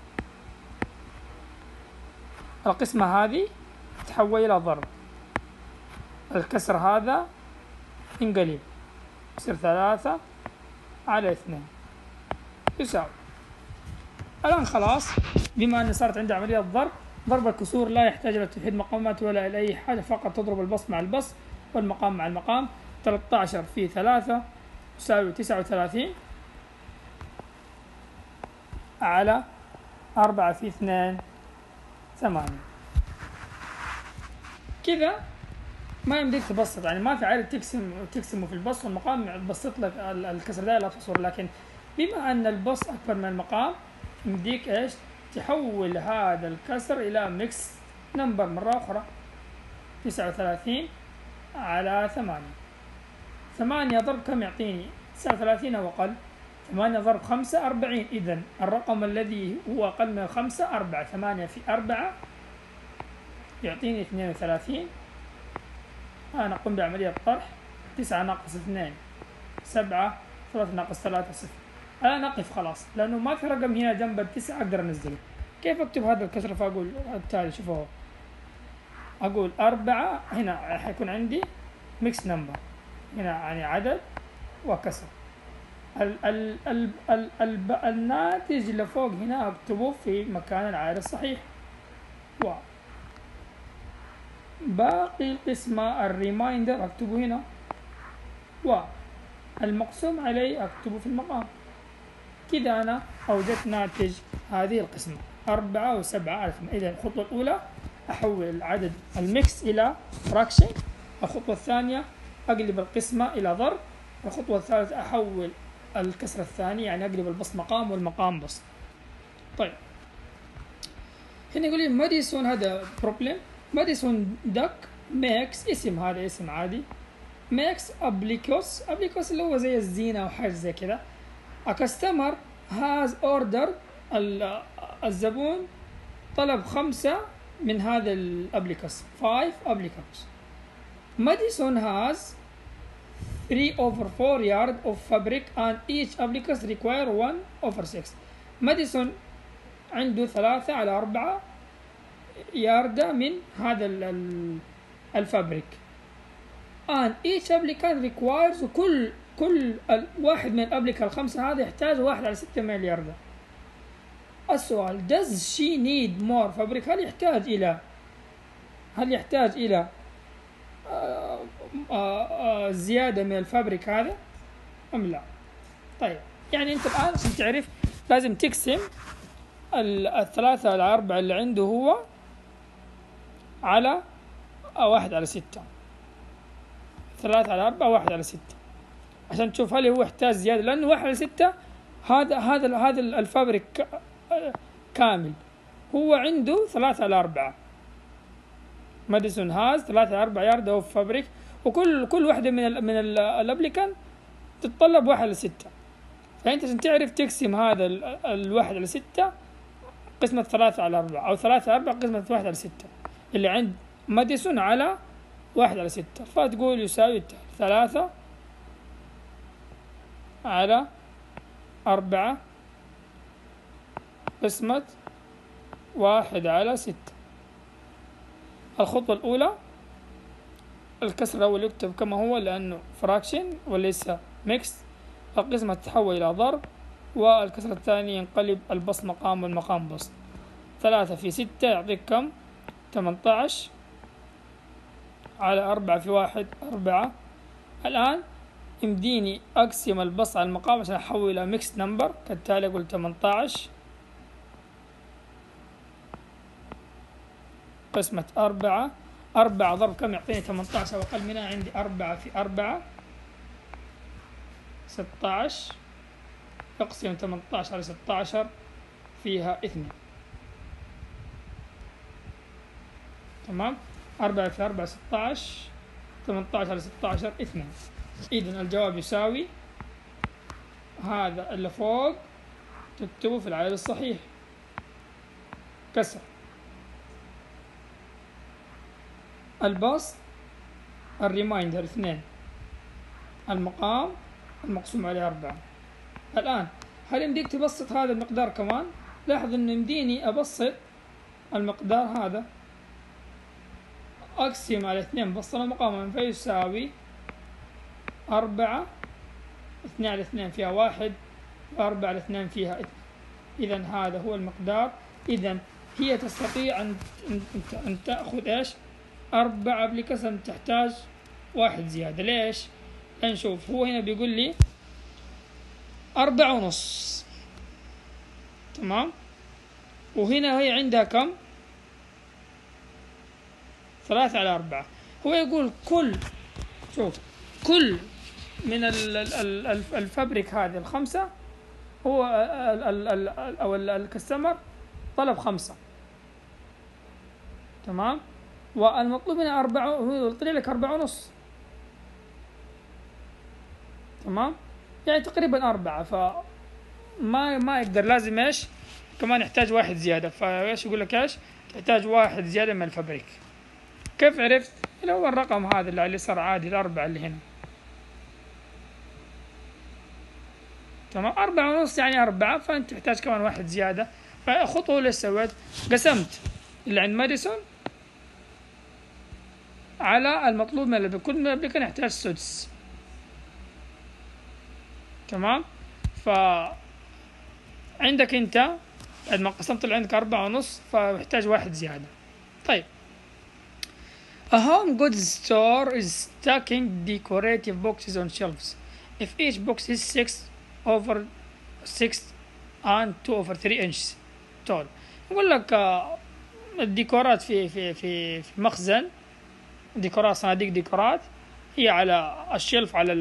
القسمة هذه تحول إلى ضرب. الكسر هذا انقلب يصير ثلاثة على اثنين. يساوي. الآن خلاص بما أن صارت عندي عملية ضرب ضرب الكسور لا يحتاج إلى توحيد مقامات ولا إلى أي حاجة فقط تضرب البسط مع البسط والمقام مع المقام. 13 في 3 يساوي 39 على أربعة في اثنين ثمانية. كذا ما يمديك تبسط يعني ما في عادة تقسم تقسمه في البسط والمقام تبسط لك الكسر ده لا تصور. لكن بما أن البسط أكبر من المقام يمديك إيش؟ تحول هذا الكسر إلى ميكس نمبر مرة أخرى. تسعة وثلاثين على ثمانية. ثمانية ضرب كم يعطيني؟ تسعة وثلاثين أو أقل. ثمانية ضرب خمسة أربعين. إذا الرقم الذي هو أقل من خمسة أربعة. ثمانية في أربعة يعطيني اثنين وثلاثين. أنا أقوم بعملية طرح تسعة ناقص اثنين سبعة. ثلاثة ناقص ثلاثة صفر. الآن أقف خلاص. لأنه ما في رقم هنا جنب التسعة أقدر أنزله. كيف أكتب هذا الكسر فأقول التالي شوفوا أقول أربعة. هنا حيكون عندي mixed number هنا يعني عدد وكسر. ال ال ال ال ال الناتج اللي فوق هنا اكتبه في مكان العدد الصحيح. و باقي القسمة ال remainder اكتبه هنا. و المقسوم عليه اكتبه في المقام. كذا أنا اوجدت ناتج هذه القسمة. أربعة وسبعة ألف. إذا الخطوة الأولى أحول العدد الميكس إلى فراكشن الخطوة الثانية أقلب القسمة إلى ضرب الخطوة الثالثة أحول الكسر الثاني يعني أقلب البسط مقام والمقام بسط طيب. هنا يقول لي ماديسون هذا بروبلم ماديسون دك ميكس اسم هذا اسم عادي. ميكس ابليكوس ابليكوس اللي هو زي الزينة أو حاجة زي كذا. Customer has ordered الزبون طلب خمسة من هذا ال appliques 5 appliques Madison has 3 over 4 yard of fabric and each applique requires 1 over 6 ماديسون عنده ثلاثة على أربعة ياردة من هذا ال fabric. And each applicant requires كل كل واحد من الابليكا الخمسة هذا يحتاج واحد على ستة من الياردة. السؤال does she need more fabric هل يحتاج إلى هل يحتاج إلى زيادة من الفابريك هذا؟ أم لا؟ طيب يعني أنت الآن عشان تعرف لازم تقسم الثلاثة على أربعة اللي عنده هو على واحد على ستة. ثلاثة على أربعة واحد على ستة. عشان تشوف هل هو يحتاج زيادة لأنه واحد على ستة هذا هذا هذا ال fabric كامل. هو عنده ثلاثة على أربعة. Madison has ثلاثة على أربعة yard of fabric وكل كل واحدة من ال من ال applique تتطلب واحد على ستة فأنت عشان تعرف تقسم هذا الواحد على ستة قسمة ثلاثة على أربعة أو ثلاثة أربعة قسمة واحد على ستة. اللي عند ماديسون على واحد على ستة. فتقول يساوي ثلاثة على أربعة قسمة واحد على ستة. الخطوة الأولى الكسر الأول يكتب كما هو لأنه fraction وليس mixed القسمة تتحول إلى ضرب والكسر الثاني ينقلب البسط مقام والمقام بسط. ثلاثة في ستة يعطيك كم؟ ثمانية عشر على أربعة في واحد أربعة. الآن يمديني أقسم البسط على المقام عشان أحول إلى mixed number كالتالي أقول ثمانية عشر قسمة أربعة. أربعة ضرب كم يعطيني؟ ثمانية عشر وأقل منها عندي أربعة في أربعة. ستة عشر اقسم ثمانية عشر على ستة عشر فيها اثنين. تمام؟ أربعة في أربعة ستة عشر ثمانية عشر على ستة عشر اثنين. إذا الجواب يساوي هذا اللي فوق تكتبه في العدد الصحيح. كسر. الباص الريمايندر اثنين. المقام المقسوم عليه أربعة. الآن هل يمديك تبسط هذا المقدار كمان؟ لاحظ إنه يمديني أبسط المقدار هذا. اقسم على اثنين بسط مقاما فيساوي أربعة. اثنين على اثنين فيها واحد وأربعة على اثنين فيها اثنين. إذا هذا هو المقدار. إذا هي تستطيع أن تأخذ إيش؟ أربعة بلكسن تحتاج واحد زيادة. ليش؟ نشوف هو هنا بيقول لي أربعة ونص. تمام؟ وهنا هي عندها كم؟ ثلاثة على أربعة. هو يقول كل شوف كل من الفابريك هذه الخمسة هو ال ال أو الكستمر طلب خمسة. تمام؟ والمطلوب منه أربعة طلع لك أربعة ونص. تمام؟ يعني تقريبا أربعة ف ما ما يقدر لازم إيش؟ كمان يحتاج واحد زيادة فإيش يقول لك إيش؟ تحتاج واحد زيادة من الفابريك كيف عرفت؟ اللي هو الرقم هذا اللي على اليسار عادي الأربعة اللي هنا. تمام؟ أربعة ونص يعني أربعة فأنت تحتاج كمان واحد زيادة. فخطوة اللي سويت قسمت. اللي عند ماديسون على المطلوب من اللي كل من يحتاج سدس تمام ف عندك أنت بعد ما قسمت اللي عندك أربعة ونص فمحتاج واحد زيادة طيب A home goods store is stacking decorative boxes on shelves. If each box is 6 over 6 and 2 over 3 inches tall. يقول لك الديكورات في في في في مخزن ديكورات صناديق ديكورات. هي على الشلف على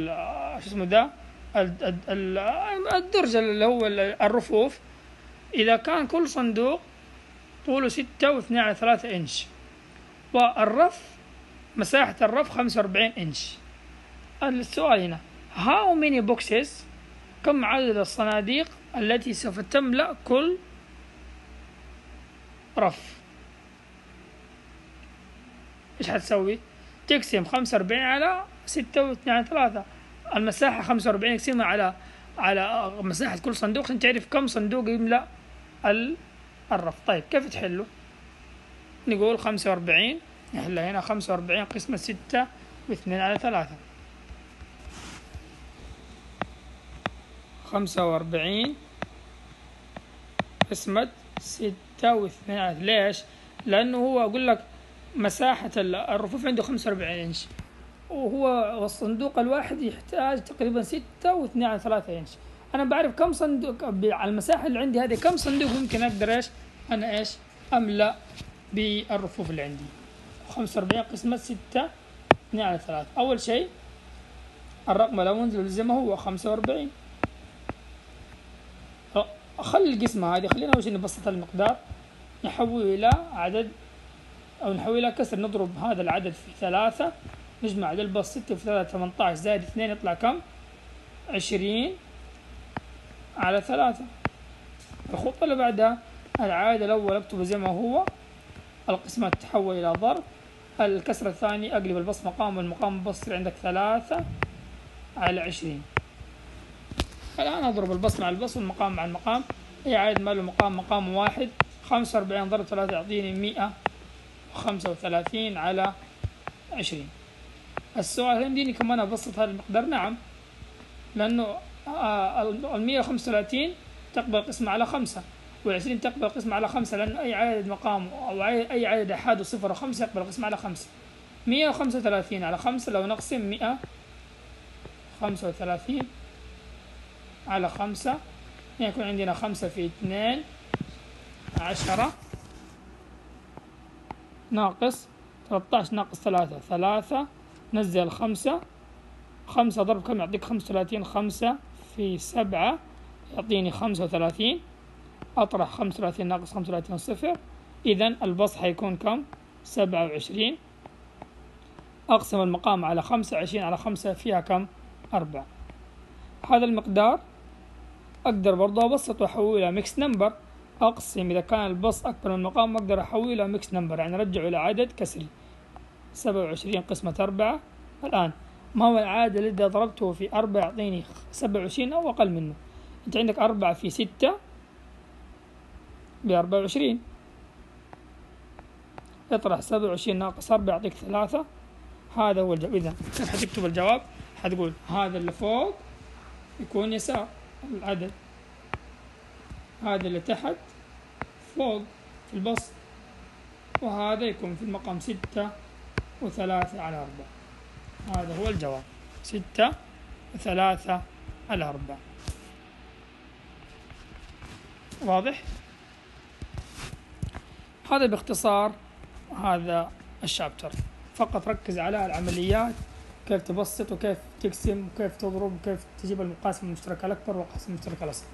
شو اسمه ده الدرج اللي هو الرفوف. إذا كان كل صندوق طوله ستة واثنين على ثلاثة إنش. والرف مساحة الرف خمسة وأربعين إنش. السؤال هنا how many boxes كم عدد الصناديق التي سوف تملأ كل رف؟ إيش حتسوي؟ تقسم خمسة وأربعين على ستة واثنين على ثلاثة. المساحة خمسة وأربعين اقسمها على على مساحة كل صندوق عشان تعرف كم صندوق يملأ الرف. طيب كيف تحله؟ نقول خمسة وأربعين نحلها هنا خمسة وأربعين قسمة ستة واثنين على ثلاثة. خمسة وأربعين قسمة ستة واثنين على ليش؟ لأنه هو أقول لك مساحة الرفوف عنده خمسة وأربعين إنش. وهو الصندوق الواحد يحتاج تقريبا ستة واثنين على ثلاثة إنش. أنا بعرف كم صندوق على المساحة اللي عندي هذه كم صندوق ممكن أقدر إيش؟ أنا إيش؟ أملأ بالرفوف اللي عندي. خمسة وأربعين قسمة ستة اثنين على ثلاثة. أول شيء الرقم الأول ما هو خمسة وأربعين. خلي القسمة هذه خلينا أول شيء نبسط المقدار. نحول إلى عدد أو نحول إلى كسر نضرب هذا العدد في ثلاثة نجمع البسط ستة في ثلاثة ثمانية عشر زائد اثنين يطلع كم؟ عشرين على ثلاثة. الخطوة اللي بعدها العدد الأول أكتبه زي ما هو القسمة تتحول إلى ضرب الكسر الثاني أقلب البسط مقام والمقام البسط عندك ثلاثة على عشرين. الآن أضرب البسط مع البسط والمقام مع المقام. أي عدد ماله؟ مقام مقام واحد. خمسة وأربعين ضرب ثلاثة يعطيني مئة. وخمسة وثلاثين على عشرين. السؤال هل يمديني كمان أبسط هذا المقدار؟ نعم. لأنه آه، وخمسة وثلاثين تقبل قسمة على خمسة والعشرين تقبل قسمة على خمسة لأن أي عدد مقام أو أي عدد أحاد وصفر وخمسة يقبل قسمة على خمسة. مية وخمسة وثلاثين على خمسة لو نقسم مئة خمسة وثلاثين على خمسة يكون عندنا خمسة في اثنين عشرة. ناقص ثلاثة ناقص ثلاثة ثلاثة نزل خمسة. خمسة ضرب كم؟ يعطيك خمسة وثلاثين خمسة في سبعة يعطيني خمسة وثلاثين. أطرح خمسة وثلاثين ناقص خمسة وثلاثين صفر. إذا البسط حيكون كم؟ سبعة وعشرين. أقسم المقام على خمسة وعشرين على خمسة فيها كم؟ أربعة. هذا المقدار أقدر برضه أبسط وأحوله إلى mixed number أقسم إذا كان البسط أكبر من المقام أقدر أحوله إلى mixed number يعني أرجعه إلى عدد كسري سبعة وعشرين قسمة أربعة. الآن ما هو العدد الذي ضربته في أربعة يعطيني سبعة وعشرين أو أقل منه. أنت عندك أربعة في ستة بأربعة وعشرين. اطرح سبعة وعشرين ناقص أربعة يعطيك ثلاثة. هذا هو الجواب. إذا كيف حتكتب الجواب حتقول هذا اللي فوق يكون يسار. العدد. هذا اللي تحت فوق في البسط. وهذا يكون في المقام ستة وثلاثة على أربعة. هذا هو الجواب. ستة وثلاثة على أربعة. واضح؟ هذا باختصار هذا الشابتر. فقط ركز على العمليات كيف تبسط وكيف تقسم وكيف تضرب وكيف تجيب المقاسم المشتركة الأكبر والقاسم المشترك الأصغر.